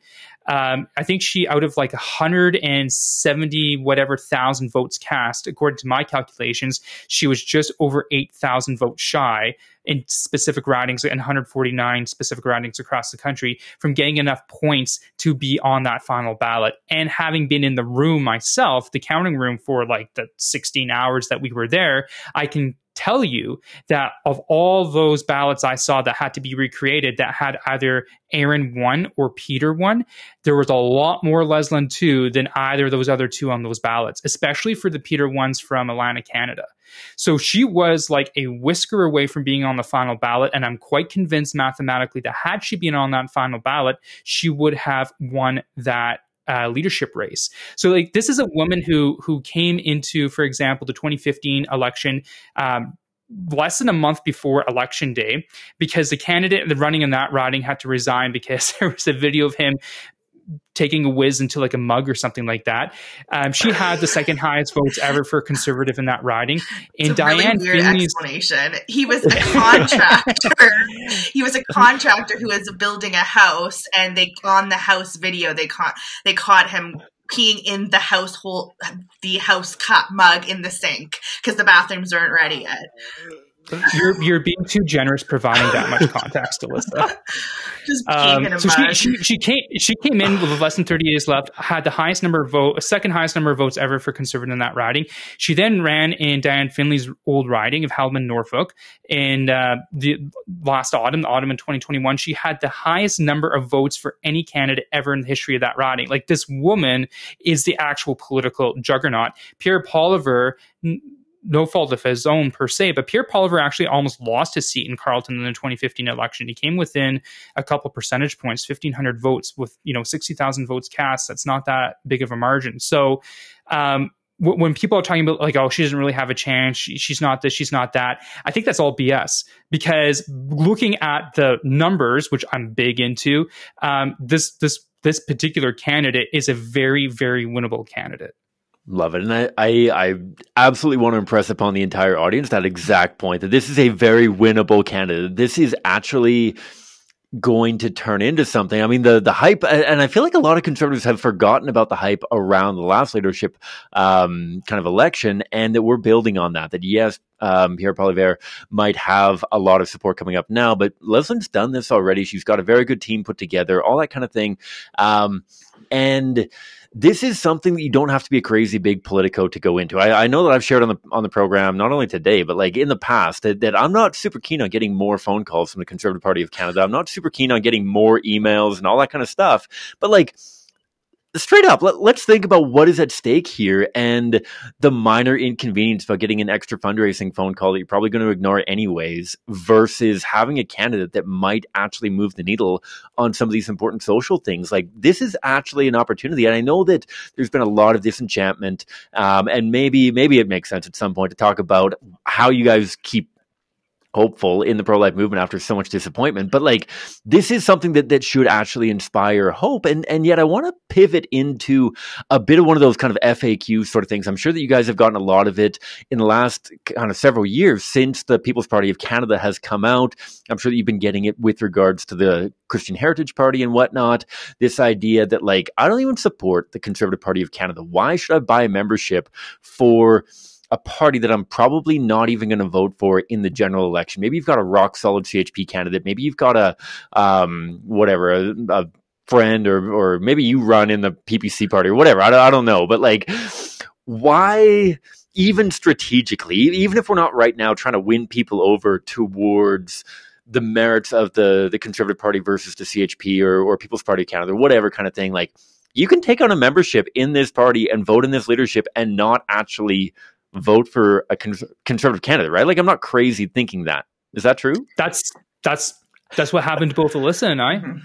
um, I think she out of like 170 whatever thousand votes cast, according to my calculations, she was just over 8,000 votes shy in specific ridings and 149 specific ridings across the country from getting enough points to be on that final ballot. And having been in the room myself, the counting room for like the 16 hours that we were there, I can tell you that of all those ballots I saw that had to be recreated that had either Erin one or Peter one, there was a lot more Leslyn two than either of those other two on those ballots, especially for the Peter ones from Atlantic, Canada. So she was like a whisker away from being on the final ballot. And I'm quite convinced mathematically that had she been on that final ballot, she would have won that uh, leadership race. So like this is a woman who who came into, for example, the 2015 election. Um, less than a month before election day because the candidate the running in that riding had to resign because there was a video of him taking a whiz into like a mug or something like that. Um, she had the second highest votes ever for conservative in that riding. And Diane really weird explanation. He was a contractor. he was a contractor who was building a house, and they on the house video they caught they caught him peeing in the household the house cup mug in the sink because the bathrooms weren't ready yet. You're you're being too generous providing that much context, Alissa. Just Um, so she, she she came she came in with less than 30 days left, had the highest number of vote, second highest number of votes ever for conservative in that riding. She then ran in Diane Finley's old riding of Haldimand Norfolk in uh, the last autumn, the autumn in 2021. She had the highest number of votes for any candidate ever in the history of that riding. Like this woman is the actual political juggernaut. Pierre Poilievre. No fault of his own per se, but Pierre Poilievre actually almost lost his seat in Carleton in the 2015 election. He came within a couple percentage points, 1,500 votes with, you know, 60,000 votes cast. That's not that big of a margin. So, um, w- when people are talking about like, oh, she doesn't really have a chance, she, she's not this, she's not that, I think that's all BS because looking at the numbers, which I'm big into, um, this, this, this particular candidate is a very, very winnable candidate. Love it. And I, I, I absolutely want to impress upon the entire audience that exact point that this is a very winnable candidate. This is actually going to turn into something. I mean, the the hype, and I feel like a lot of conservatives have forgotten about the hype around the last leadership um, kind of election, and that we're building on that. That yes, um, Pierre Poilievre might have a lot of support coming up now, but Leslie's done this already. She's got a very good team put together, all that kind of thing, um, and this is something that you don't have to be a crazy big politico to go into. I, I, know that I've shared on the on the program not only today, but like in the past that, that I'm not super keen on getting more phone calls from the Conservative Party of Canada. I'm not super keen on getting more emails and all that kind of stuff. But like straight up, let, us think about what is at stake here and the minor inconvenience about getting an extra fundraising phone call that you're probably going to ignore anyways versus having a candidate that might actually move the needle on some of these important social things. Like this is actually an opportunity. And I know that there's been a lot of disenchantment. Um, and maybe, maybe it makes sense at some point to talk about how you guys keep hopeful in the pro life movement after so much disappointment. But like this is something that that should actually inspire hope. And and yet I want to pivot into a bit of one of those kind of FAQ sort of things. I'm sure that you guys have gotten a lot of it in the last kind of several years since the People's Party of Canada has come out. I'm sure that you've been getting it with regards to the Christian Heritage Party and whatnot. This idea that like I don't even support the Conservative Party of Canada. Why should I buy a membership for a party that I'm probably not even going to vote for in the general election. Maybe you've got a rock solid CHP candidate. Maybe you've got a um, whatever a, a, friend, or or maybe you run in the PPC party or whatever. I don't, I don't know, but like, why? Even strategically, even if we're not right now trying to win people over towards the merits of the the Conservative Party versus the CHP or or People's Party of Canada, or whatever kind of thing, like you can take on a membership in this party and vote in this leadership and not actually vote for a cons- conservative candidate, right? Like I'm not crazy thinking that. Is that true? That's that's that's what happened to both Alissa and I. Mm-hmm.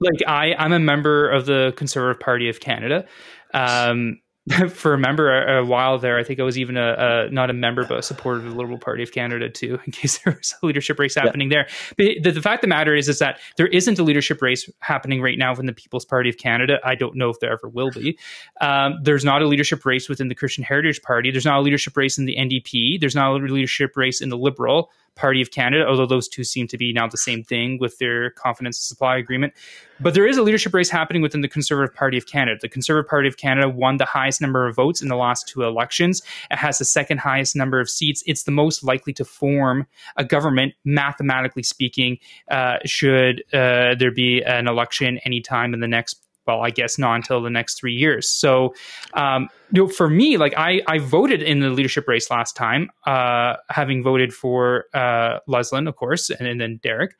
Like I, I'm a member of the Conservative Party of Canada. Um, for a member a, a, while there, I think I was even a, a, not a member but a supporter of the Liberal Party of Canada too, in case there was a leadership race happening yeah. there. But the, the, fact of the matter is, is that there isn't a leadership race happening right now within the People's Party of Canada. I don't know if there ever will be. Um, there's not a leadership race within the Christian Heritage Party. There's not a leadership race in the NDP. There's not a leadership race in the Liberal Party of Canada, although those two seem to be now the same thing with their confidence supply agreement. But there is a leadership race happening within the Conservative Party of Canada. The Conservative Party of Canada won the highest number of votes in the last two elections. It has the second highest number of seats. It's the most likely to form a government, mathematically speaking, uh, should uh, there be an election anytime in the next well, I guess not until the next three years. So, um, you know, for me, like I, I voted in the leadership race last time, uh, having voted for uh, Leslyn, of course, and, and then Derek.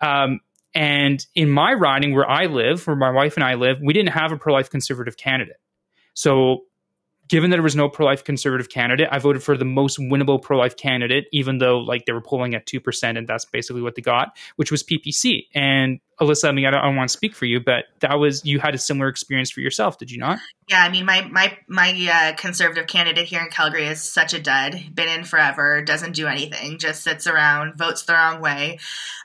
Um, and in my riding where I live, where my wife and I live, we didn't have a pro life conservative candidate. So, given that there was no pro life conservative candidate, I voted for the most winnable pro life candidate, even though like they were polling at 2%, and that's basically what they got, which was PPC. And Alissa, I mean, I don't, I don't, want to speak for you, but that was you had a similar experience for yourself, did you not? Yeah, I mean, my my my uh, conservative candidate here in Calgary is such a dud. Been in forever, doesn't do anything, just sits around, votes the wrong way.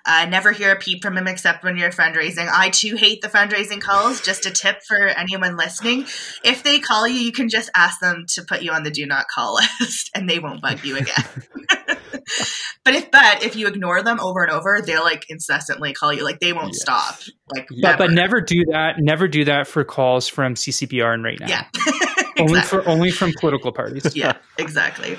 Uh, never hear a peep from him except when you're fundraising. I too hate the fundraising calls. Just a tip for anyone listening: if they call you, you can just ask them to put you on the do not call list, and they won't bug you again. but if but if you ignore them over and over, they'll like incessantly call you. Like they won't yes. stop. Like but never. but never do that. Never do that for calls from CCBR and right now. Yeah. only for only from political parties. yeah, exactly.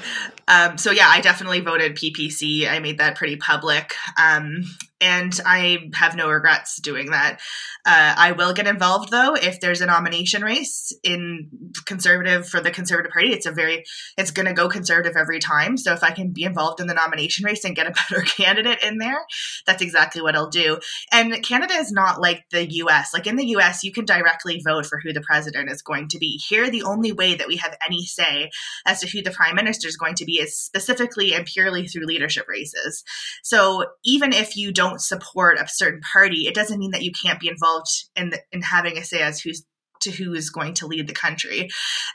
Um, so yeah, I definitely voted PPC. I made that pretty public. Um, and I have no regrets doing that. Uh, I will get involved though if there's a nomination race in conservative for the conservative party. It's a very it's going to go conservative every time. So if I can be involved in the nomination race and get a better candidate in there, that's exactly what I'll do. And Canada is not like the U.S. Like in the U.S., you can directly vote for who the president is going to be. Here, the only way that we have any say as to who the prime minister is going to be is specifically and purely through leadership races. So even if you don't don't support a certain party, it doesn't mean that you can't be involved in the, in having a say as who's to who is going to lead the country.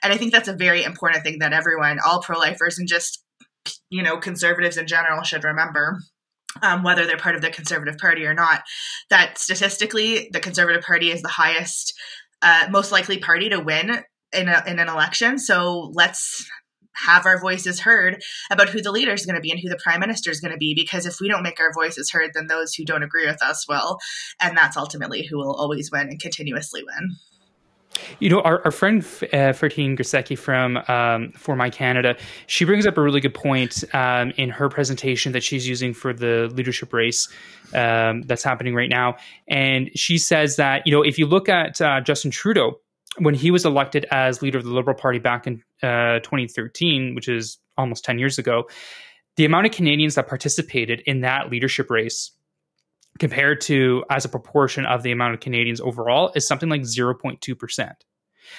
And I think that's a very important thing that everyone, all pro-lifers and just you know conservatives in general should remember. Um, whether they're part of the Conservative Party or not, that statistically the Conservative Party is the highest, uh, most likely party to win in, a, in an election. So let's have our voices heard about who the leader is going to be and who the prime minister is going to be. Because if we don't make our voices heard, then those who don't agree with us will. And that's ultimately who will always win and continuously win. You know, our, our friend uh, Faytene Grasseschi from um, For My Canada, she brings up a really good point um, in her presentation that she's using for the leadership race um, that's happening right now. And she says that, you know, if you look at uh, Justin Trudeau, when he was elected as leader of the Liberal Party back in uh, 2013, which is almost 10 years ago, the amount of Canadians that participated in that leadership race compared to as a proportion of the amount of Canadians overall is something like 0.2%.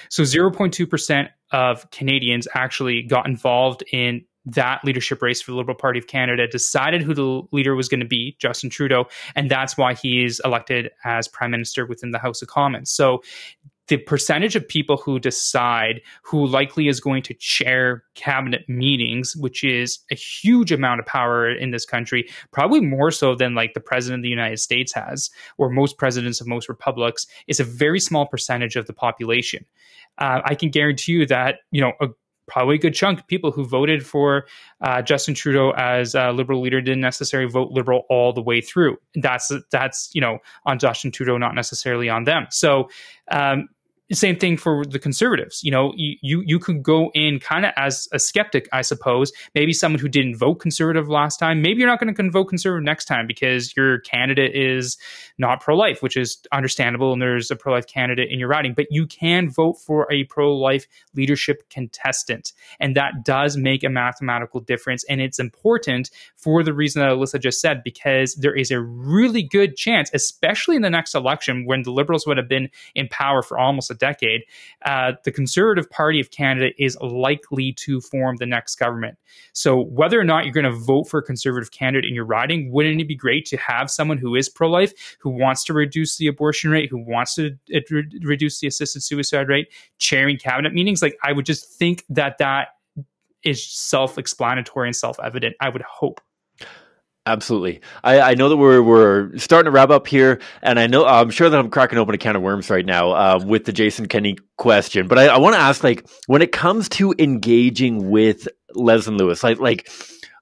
So 0.2% of Canadians actually got involved in that leadership race for the Liberal Party of Canada, decided who the leader was going to be, Justin Trudeau, and that's why he's elected as prime minister within the House of Commons. So the percentage of people who decide who likely is going to chair cabinet meetings, which is a huge amount of power in this country, probably more so than like the president of the United States has, or most presidents of most republics, is a very small percentage of the population. Uh, I can guarantee you that you know a probably a good chunk of people who voted for uh, Justin Trudeau as a liberal leader didn't necessarily vote liberal all the way through. That's that's you know on Justin Trudeau, not necessarily on them. So um, same thing for the conservatives. You know, you you, could go in kind of as a skeptic, I suppose. Maybe someone who didn't vote conservative last time. Maybe you're not going to vote conservative next time because your candidate is not pro life, which is understandable, and there's a pro life candidate in your riding. But you can vote for a pro life leadership contestant, and that does make a mathematical difference. And it's important for the reason that Alissa just said, because there is a really good chance, especially in the next election, when the Liberals would have been in power for almost a decade, uh, the Conservative Party of Canada is likely to form the next government. So, whether or not you're going to vote for a Conservative candidate in your riding, wouldn't it be great to have someone who is pro life, who wants to reduce the abortion rate, who wants to uh, re- reduce the assisted suicide rate, chairing cabinet meetings? Like, I would just think that that is self explanatory and self evident. I would hope. Absolutely. I, I, know that we're we're starting to wrap up here, and I know I'm sure that I'm cracking open a can of worms right now uh, with the Jason Kenney question. But I, I want to ask, like, when it comes to engaging with Leslyn Lewis, like, like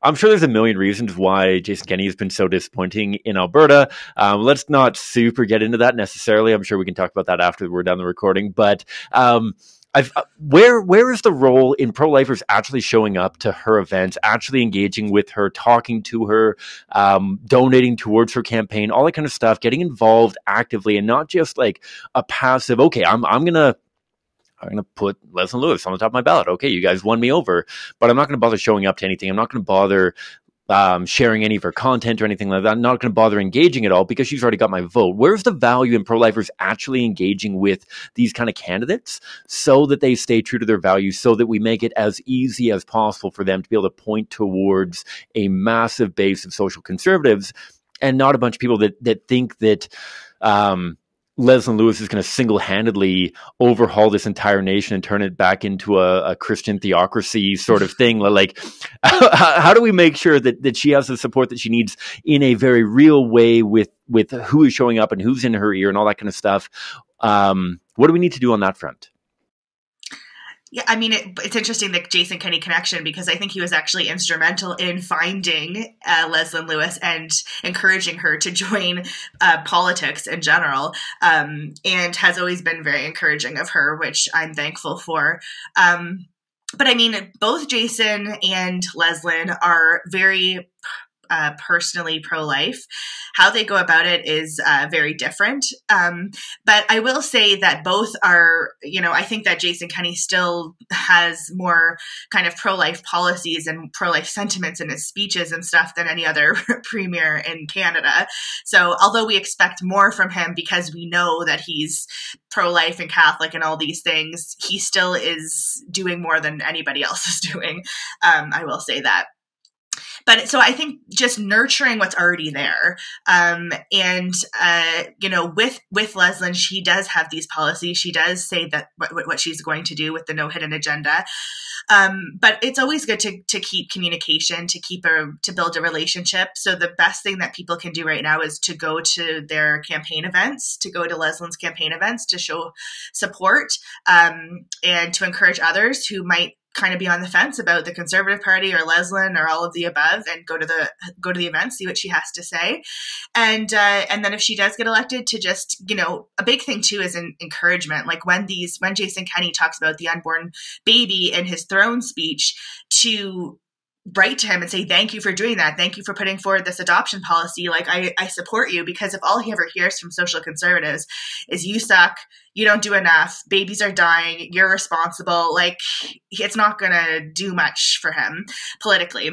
I'm sure there's a million reasons why Jason Kenney has been so disappointing in Alberta. Um, let's not super get into that necessarily. I'm sure we can talk about that after we're done the recording. But um, I've, uh, where where is the role in pro lifers actually showing up to her events, actually engaging with her, talking to her, um, donating towards her campaign, all that kind of stuff, getting involved actively, and not just like a passive. Okay, I'm I'm gonna I'm going to put Leslyn Lewis on the top of my ballot. Okay, you guys won me over, but I'm not going to bother showing up to anything. I'm not going to bother um, sharing any of her content or anything like that. I'm not going to bother engaging at all because she's already got my vote. Where's the value in pro lifers actually engaging with these kind of candidates so that they stay true to their values, so that we make it as easy as possible for them to be able to point towards a massive base of social conservatives and not a bunch of people that that think that um, Leslyn Lewis is going to single handedly overhaul this entire nation and turn it back into a, a Christian theocracy sort of thing. Like, how do we make sure that, that she has the support that she needs in a very real way with, with who is showing up and who's in her ear and all that kind of stuff? Um, what do we need to do on that front? Yeah, I mean, it, it's interesting the Jason Kenney connection because I think he was actually instrumental in finding uh, Leslyn Lewis and encouraging her to join uh, politics in general, um, and has always been very encouraging of her, which I'm thankful for. Um, but I mean, both Jason and Leslyn are very uh, personally pro life. How they go about it is uh, very different. Um, but I will say that both are, you know, I think that Jason Kenney still has more kind of pro life policies and pro life sentiments in his speeches and stuff than any other premier in Canada. So although we expect more from him because we know that he's pro life and Catholic and all these things, he still is doing more than anybody else is doing. Um, I will say that but so I think just nurturing what's already there. Um, and, uh, you know, with, with Leslyn, she does have these policies. She does say that what, what she's going to do with the no hidden agenda. Um, but it's always good to, to keep communication, to keep a, to build a relationship. So the best thing that people can do right now is to go to their campaign events, to go to Leslyn's campaign events to show support, um, and to encourage others who might kind of be on the fence about the Conservative Party or Leslyn or all of the above, and go to the go to the event, see what she has to say, and uh, and then if she does get elected, to just you know a big thing too is an encouragement. Like when these when Jason Kenney talks about the unborn baby in his throne speech, to write to him and say thank you for doing that. Thank you for putting forward this adoption policy. Like i, I support you because if all he ever hears from social conservatives is you suck. You don't do enough. Babies are dying. You're responsible. Like it's not going to do much for him politically.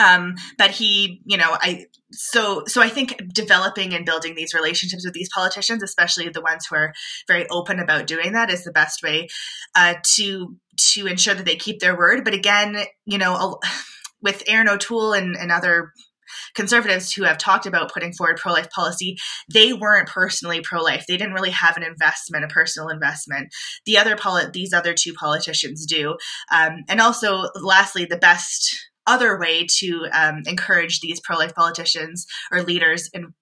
Um, but he you know i so so i think developing and building these relationships with these politicians especially the ones who are very open about doing that is the best way uh, to to ensure that they keep their word. But again you know with Erin O'Toole and, and other conservatives who have talked about putting forward pro life policy, they weren't personally pro life. They didn't really have an investment, a personal investment. The other poli- these other two politicians do. Um, and also, lastly, the best other way to um, encourage these pro life politicians or leaders in,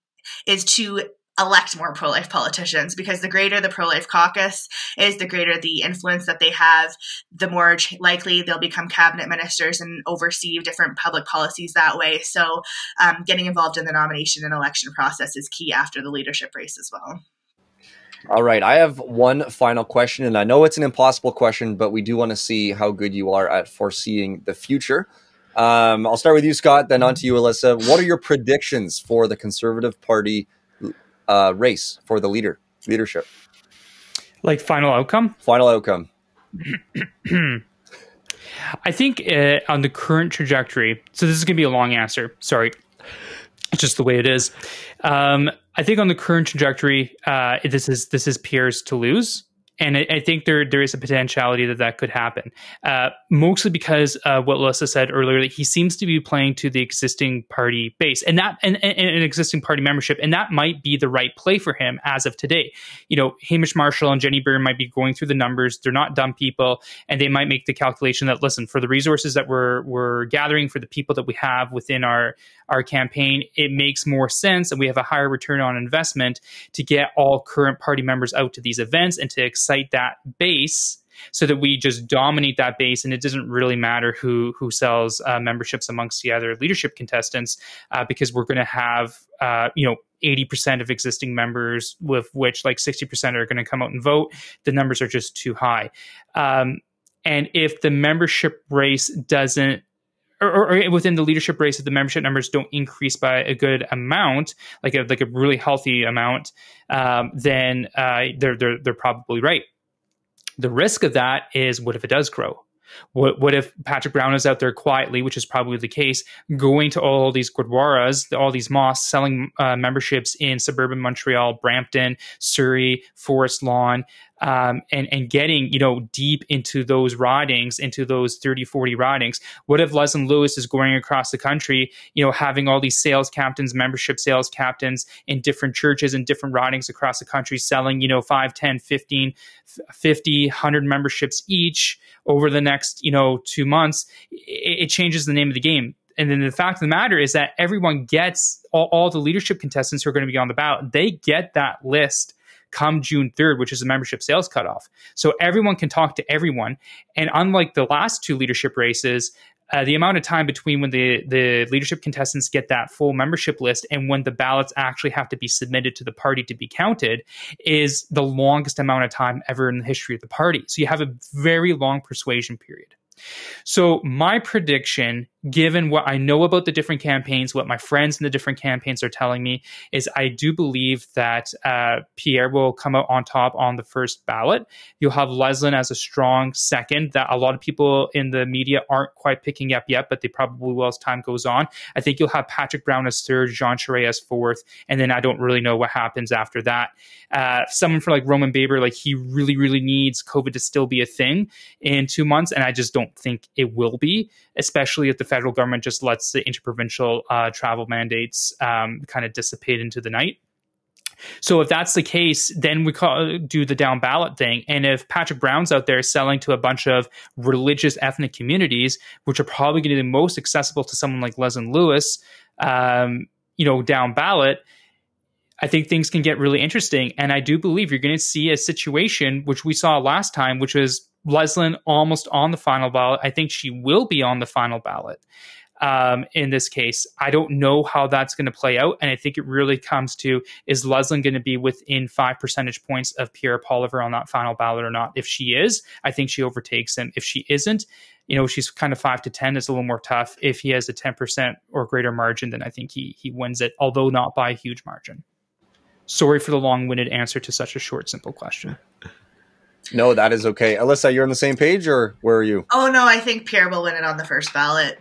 is to elect more pro life politicians because the greater the pro life caucus is, the greater the influence that they have, the more likely they'll become cabinet ministers and oversee different public policies that way. So, um, getting involved in the nomination and election process is key after the leadership race as well. All right, I have one final question, and I know it's an impossible question, but we do want to see how good you are at foreseeing the future. Um, I'll start with you, Scott, then on to you, Alissa. What are your predictions for the Conservative Party uh, race for the leader leadership. Like final outcome. Final outcome. I think uh, on the current trajectory. So this is going to be a long answer. Sorry, it's just the way it is. Um, I think on the current trajectory, uh, this is this is Pierre's to lose and I, I, think there there is a potentiality that that could happen. Uh, mostly because uh, what Alissa said earlier, that he seems to be playing to the existing party base and that and, an existing party membership, and that might be the right play for him as of today. You know, Hamish Marshall and Jenny Byrne might be going through the numbers; they're not dumb people, and they might make the calculation that listen for the resources that we're we're gathering for the people that we have within our our campaign, it makes more sense, and we have a higher return on investment to get all current party members out to these events and to excite that base so that we just dominate that base and it doesn't really matter who who sells uh, memberships amongst the other leadership contestants uh, because we're going to have uh, you know 80% of existing members with which like 60% are going to come out and vote. The numbers are just too high. Um, and if the membership race doesn't or, or, within the leadership race, if the membership numbers don't increase by a good amount, like a like a really healthy amount, um, then uh, they're they're they're probably right. The risk of that is what if it does grow? What, what if Patrick Brown is out there quietly, which is probably the case, going to all these Gurdwaras, all these mosques, selling uh, memberships in suburban Montreal, Brampton, Surrey, Forest Lawn, um, and and getting you know deep into those ridings, into those 30, 40 ridings. What if Leslyn Lewis is going across the country, you know, having all these sales captains, membership sales captains in different churches and different ridings across the country, selling you know 5, 10, 15, 50, 100 memberships each over the next you know two months? It, it changes the name of the game and then the fact of the matter is that everyone gets all, all, the leadership contestants who are going to be on the ballot they get that list come June 3rd, which is the membership sales cutoff. So everyone can talk to everyone. And unlike the last two leadership races, uh, the amount of time between when the, the leadership contestants get that full membership list and when the ballots actually have to be submitted to the party to be counted is the longest amount of time ever in the history of the party. So you have a very long persuasion period. So, my prediction, given what I know about the different campaigns, what my friends in the different campaigns are telling me, is I do believe that uh, Pierre will come out on top on the first ballot. You'll have Leslyn as a strong second that a lot of people in the media aren't quite picking up yet, but they probably will as time goes on. I think you'll have Patrick Brown as third, Jean Charest as fourth, and then I don't really know what happens after that. Uh, someone for like Roman Baber, like he really, really needs COVID to still be a thing in two months, and I just don't think it will be, especially if the federal government just lets the interprovincial uh, travel mandates um, kind of dissipate into the night. So if that's the case, then we call, do the down ballot thing. And if Patrick Brown's out there selling to a bunch of religious ethnic communities, which are probably going to be the most accessible to someone like Leslyn Lewis, um, you know, down ballot, I think things can get really interesting. And I do believe you're going to see a situation which we saw last time, which was Leslyn almost on the final ballot. I think she will be on the final ballot um, in this case. I don't know how that's going to play out. And I think it really comes to is Leslyn going to be within five percentage points of Pierre Poilievre on that final ballot or not? If she is, I think she overtakes him. If she isn't, you know, she's kind of five to 10 is a little more tough. If he has a 10% or greater margin, then I think he, he wins it, although not by a huge margin. Sorry for the long winded answer to such a short, simple question. No, that is okay. Alissa, you're on the same page or where are you? Oh, no, I think Pierre will win it on the first ballot.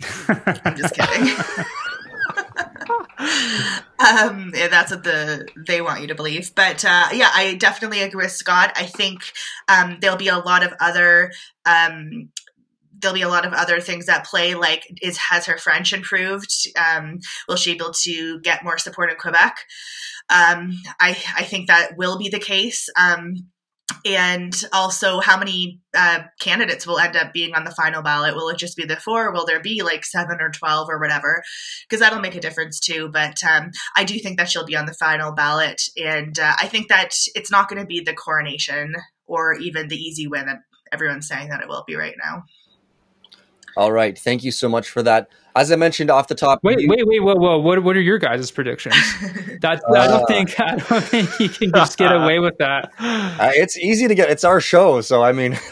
I'm just kidding. um, yeah, that's what the they want you to believe. But uh, yeah, I definitely agree with Scott. I think um, there'll be a lot of other um, there'll be a lot of other things at play like is has her french improved? Um, will she be able to get more support in quebec? Um, I, I think that will be the case. Um, and also how many uh, candidates will end up being on the final ballot? Will it just be the four? Will there be like seven or 12 or whatever? Because that'll make a difference too but um, i do think that she'll be on the final ballot and uh, i think that it's not going to be the coronation or even the easy win that everyone's saying that it will be right now all right. Thank you so much for that. As I mentioned off the top, wait, you, wait, wait, whoa, whoa. What, what are your guys' predictions? That uh, I don't think I don't think you can just get away with that. Uh, it's easy to get. It's our show, so I mean.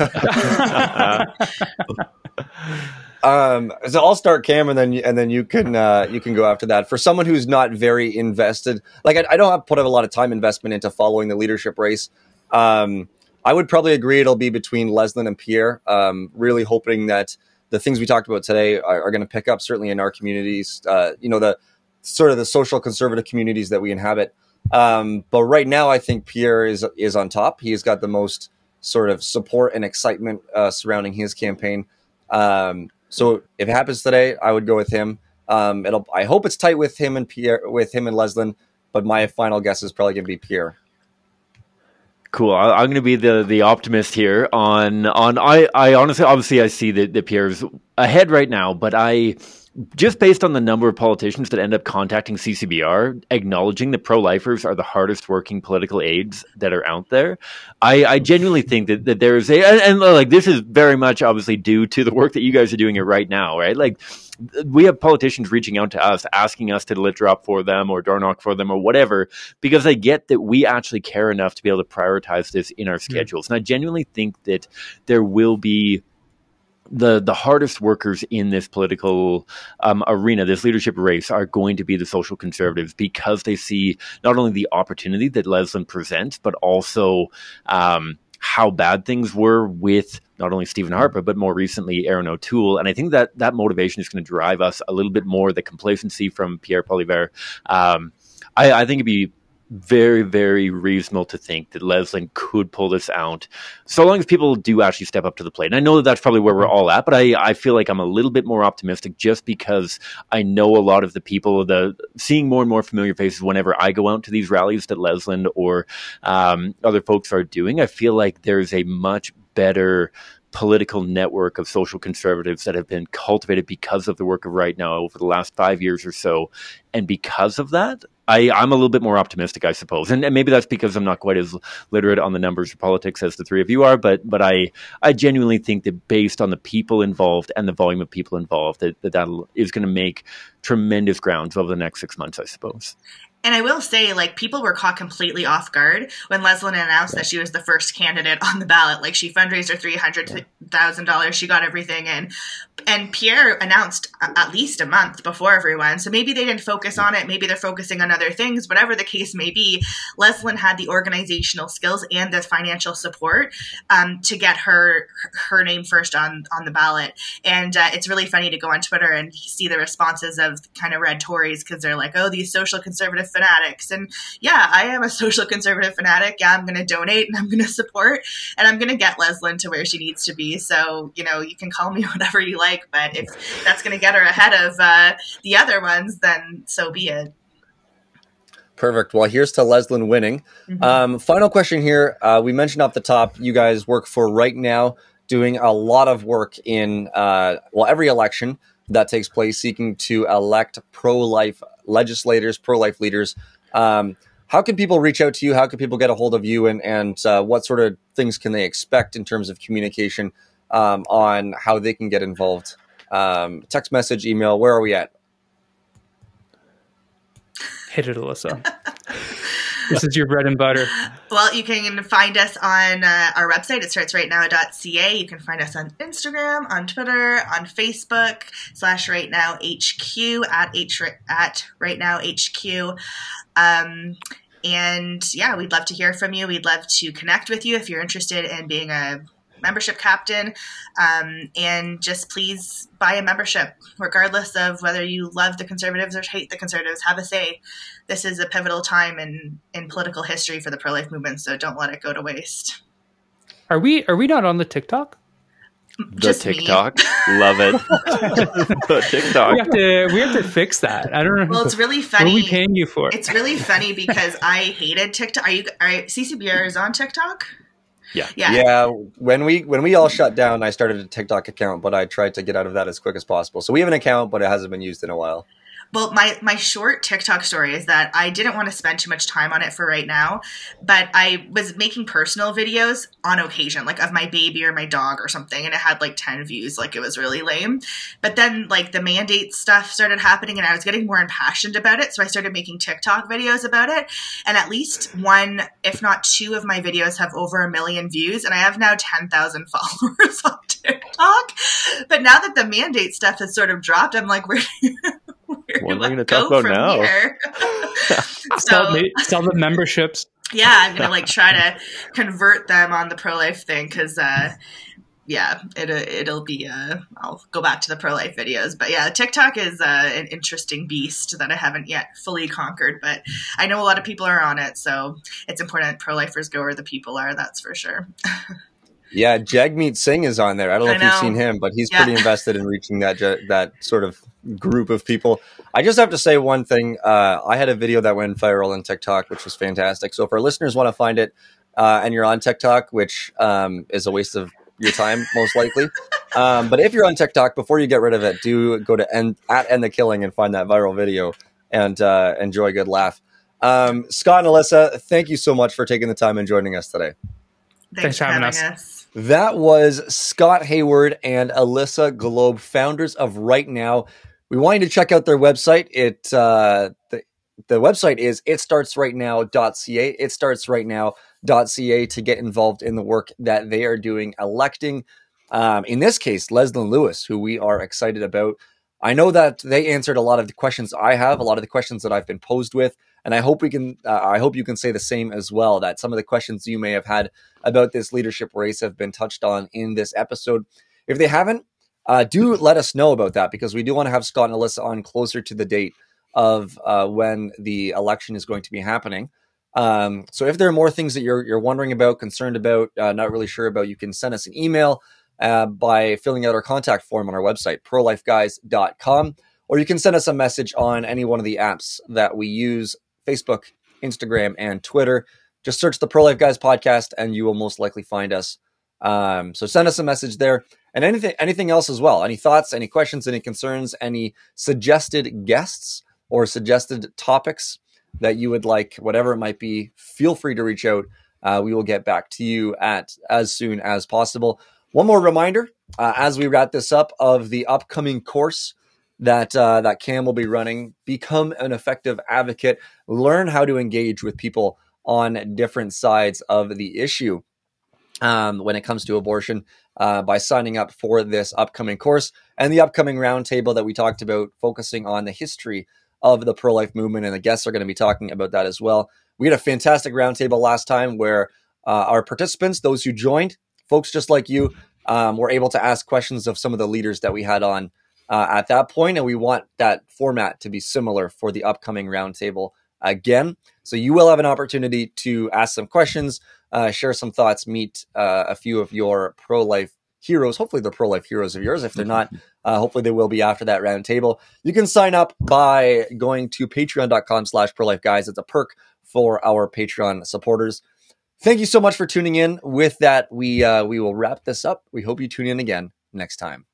um, so I'll start Cam, and then and then you can uh, you can go after that. For someone who's not very invested, like I, I don't have put a lot of time investment into following the leadership race. Um, I would probably agree it'll be between Leslyn and Pierre. Um, really hoping that the things we talked about today are, are going to pick up certainly in our communities. Uh, you know, the sort of the social conservative communities that we inhabit. Um, but right now, I think Pierre is is on top. He's got the most sort of support and excitement uh, surrounding his campaign. Um, so if it happens today, I would go with him. Um. I hope it's tight with him and Pierre, with him and Leslyn. But my final guess is probably going to be Pierre. Cool. I, am going to be the the optimist here. On on I I honestly obviously I see that the Pierre's ahead right now, but I just based on the number of politicians that end up contacting CCBR, acknowledging that pro lifers are the hardest working political aides that are out there, I, I genuinely think that, that there's a, and, and, like this is very much obviously due to the work that you guys are doing it right now, right? Like we have politicians reaching out to us, asking us to lit drop for them or door knock for them or whatever, because they get that we actually care enough to be able to prioritize this in our schedules. Mm-hmm. And I genuinely think that there will be the the hardest workers in this political um, arena, this leadership race, are going to be the social conservatives because they see not only the opportunity that Leslyn presents, but also um, how bad things were with not only Stephen Harper, but more recently Erin O'Toole. And I think that that motivation is going to drive us a little bit more. The complacency from Pierre Poilievre. Um, I, I think it'd be very, very reasonable to think that Leslyn could pull this out, so long as people do actually step up to the plate. And I know that that's probably where we're all at, but I, I feel like I'm a little bit more optimistic just because I know a lot of the people, the seeing more and more familiar faces whenever I go out to these rallies that Leslyn or um, other folks are doing. I feel like there's a much better political network of social conservatives that have been cultivated because of the work of Right Now over the last five years or so. And because of that, I, I'm a little bit more optimistic, I suppose, and, and, maybe that's because I'm not quite as literate on the numbers of politics as the three of you are. But but I I genuinely think that based on the people involved and the volume of people involved, that that, that is going to make tremendous grounds over the next six months, I suppose. And I will say, like, people were caught completely off guard when Leslyn announced that she was the first candidate on the ballot. Like, she fundraised her three hundred thousand dollars, she got everything in, and Pierre announced at least a month before everyone. So maybe they didn't focus on it. Maybe they're focusing on other things. Whatever the case may be, Leslyn had the organizational skills and the financial support um, to get her her name first on on the ballot. And uh, it's really funny to go on Twitter and see the responses of kind of red Tories because they're like, "Oh, these social conservative." Fanatics. And yeah, I am a social conservative fanatic. Yeah, I'm going to donate and I'm going to support and I'm going to get Leslyn to where she needs to be. So, you know, you can call me whatever you like, but if that's going to get her ahead of uh, the other ones, then so be it. Perfect. Well, here's to Leslyn winning. Mm-hmm. Um, final question here. Uh, we mentioned off the top, you guys work for right now, doing a lot of work in, uh, well, every election that takes place, seeking to elect pro life legislators, pro life leaders. Um, how can people reach out to you? How can people get a hold of you? And, and uh, what sort of things can they expect in terms of communication um, on how they can get involved? Um, text message, email, where are we at? Hit it, Alissa. this is your bread and butter. Well, you can find us on uh, our website. It starts right now.ca. You can find us on Instagram, on Twitter, on Facebook slash right now HQ at H at right now HQ. Um, and yeah, we'd love to hear from you. We'd love to connect with you if you're interested in being a membership captain. Um, and just please buy a membership, regardless of whether you love the conservatives or hate the conservatives. Have a say. This is a pivotal time in in political history for the pro life movement, so don't let it go to waste. Are we are we not on the TikTok? Mm, the Just TikTok, love it. the TikTok. We have to we have to fix that. I don't know. Well, it's really funny. What are we paying you for? It's really funny because I hated TikTok. Are you? Are CCBR is on TikTok? Yeah. yeah. Yeah. When we when we all shut down, I started a TikTok account, but I tried to get out of that as quick as possible. So we have an account, but it hasn't been used in a while. Well, my my short TikTok story is that I didn't want to spend too much time on it for right now, but I was making personal videos on occasion, like of my baby or my dog or something, and it had like 10 views, like it was really lame. But then like the mandate stuff started happening and I was getting more impassioned about it, so I started making TikTok videos about it, and at least one, if not two of my videos have over a million views, and I have now 10,000 followers on TikTok. But now that the mandate stuff has sort of dropped, I'm like, where what am we going to talk about now? so, sell, the, sell the memberships. Yeah, I'm going to like try to convert them on the pro life thing because, uh, yeah, it, it'll be, uh, I'll go back to the pro life videos. But yeah, TikTok is uh, an interesting beast that I haven't yet fully conquered, but I know a lot of people are on it. So it's important pro lifers go where the people are, that's for sure. Yeah, Jagmeet Singh is on there. I don't know I if know. you've seen him, but he's yeah. pretty invested in reaching that that sort of group of people. I just have to say one thing. Uh, I had a video that went viral on TikTok, which was fantastic. So if our listeners want to find it, uh, and you're on TikTok, which um, is a waste of your time most likely, um, but if you're on TikTok, before you get rid of it, do go to end, at end the killing and find that viral video and uh, enjoy a good laugh. Um, Scott and Alissa, thank you so much for taking the time and joining us today. Thanks, Thanks for having, having us. us. That was Scott Hayward and Alissa Golob, founders of Right Now. We want you to check out their website. It uh, the, the website is itstartsrightnow.ca. It starts right now.ca to get involved in the work that they are doing, electing, um, in this case, Leslyn Lewis, who we are excited about. I know that they answered a lot of the questions I have, a lot of the questions that I've been posed with, and I hope we can. Uh, I hope you can say the same as well. That some of the questions you may have had about this leadership race have been touched on in this episode. If they haven't, uh, do let us know about that because we do want to have Scott and Alissa on closer to the date of uh, when the election is going to be happening. Um, so if there are more things that you're you're wondering about, concerned about, uh, not really sure about, you can send us an email uh, by filling out our contact form on our website, prolifeguys.com, or you can send us a message on any one of the apps that we use Facebook, Instagram, and Twitter. Just search the Pro Life Guys podcast, and you will most likely find us. Um, so send us a message there, and anything anything else as well. Any thoughts, any questions, any concerns, any suggested guests or suggested topics. that you would like, whatever it might be, feel free to reach out. Uh, we will get back to you at as soon as possible. One more reminder uh, as we wrap this up of the upcoming course that uh, that Cam will be running. Become an effective advocate. Learn how to engage with people on different sides of the issue um, when it comes to abortion uh, by signing up for this upcoming course and the upcoming roundtable that we talked about, focusing on the history of the pro life movement. And the guests are going to be talking about that as well. We had a fantastic roundtable last time where uh, our participants, those who joined, folks just like you, um, were able to ask questions of some of the leaders that we had on uh, at that point, and we want that format to be similar for the upcoming roundtable again. So you will have an opportunity to ask some questions, uh, share some thoughts, meet uh, a few of your pro life heroes. Hopefully, they're pro life heroes of yours. If they're not, uh, hopefully they will be after that roundtable. You can sign up by going to patreon.com slash pro life guys. It's a perk for our Patreon supporters. Thank you so much for tuning in. With that, we uh, we will wrap this up. We hope you tune in again next time.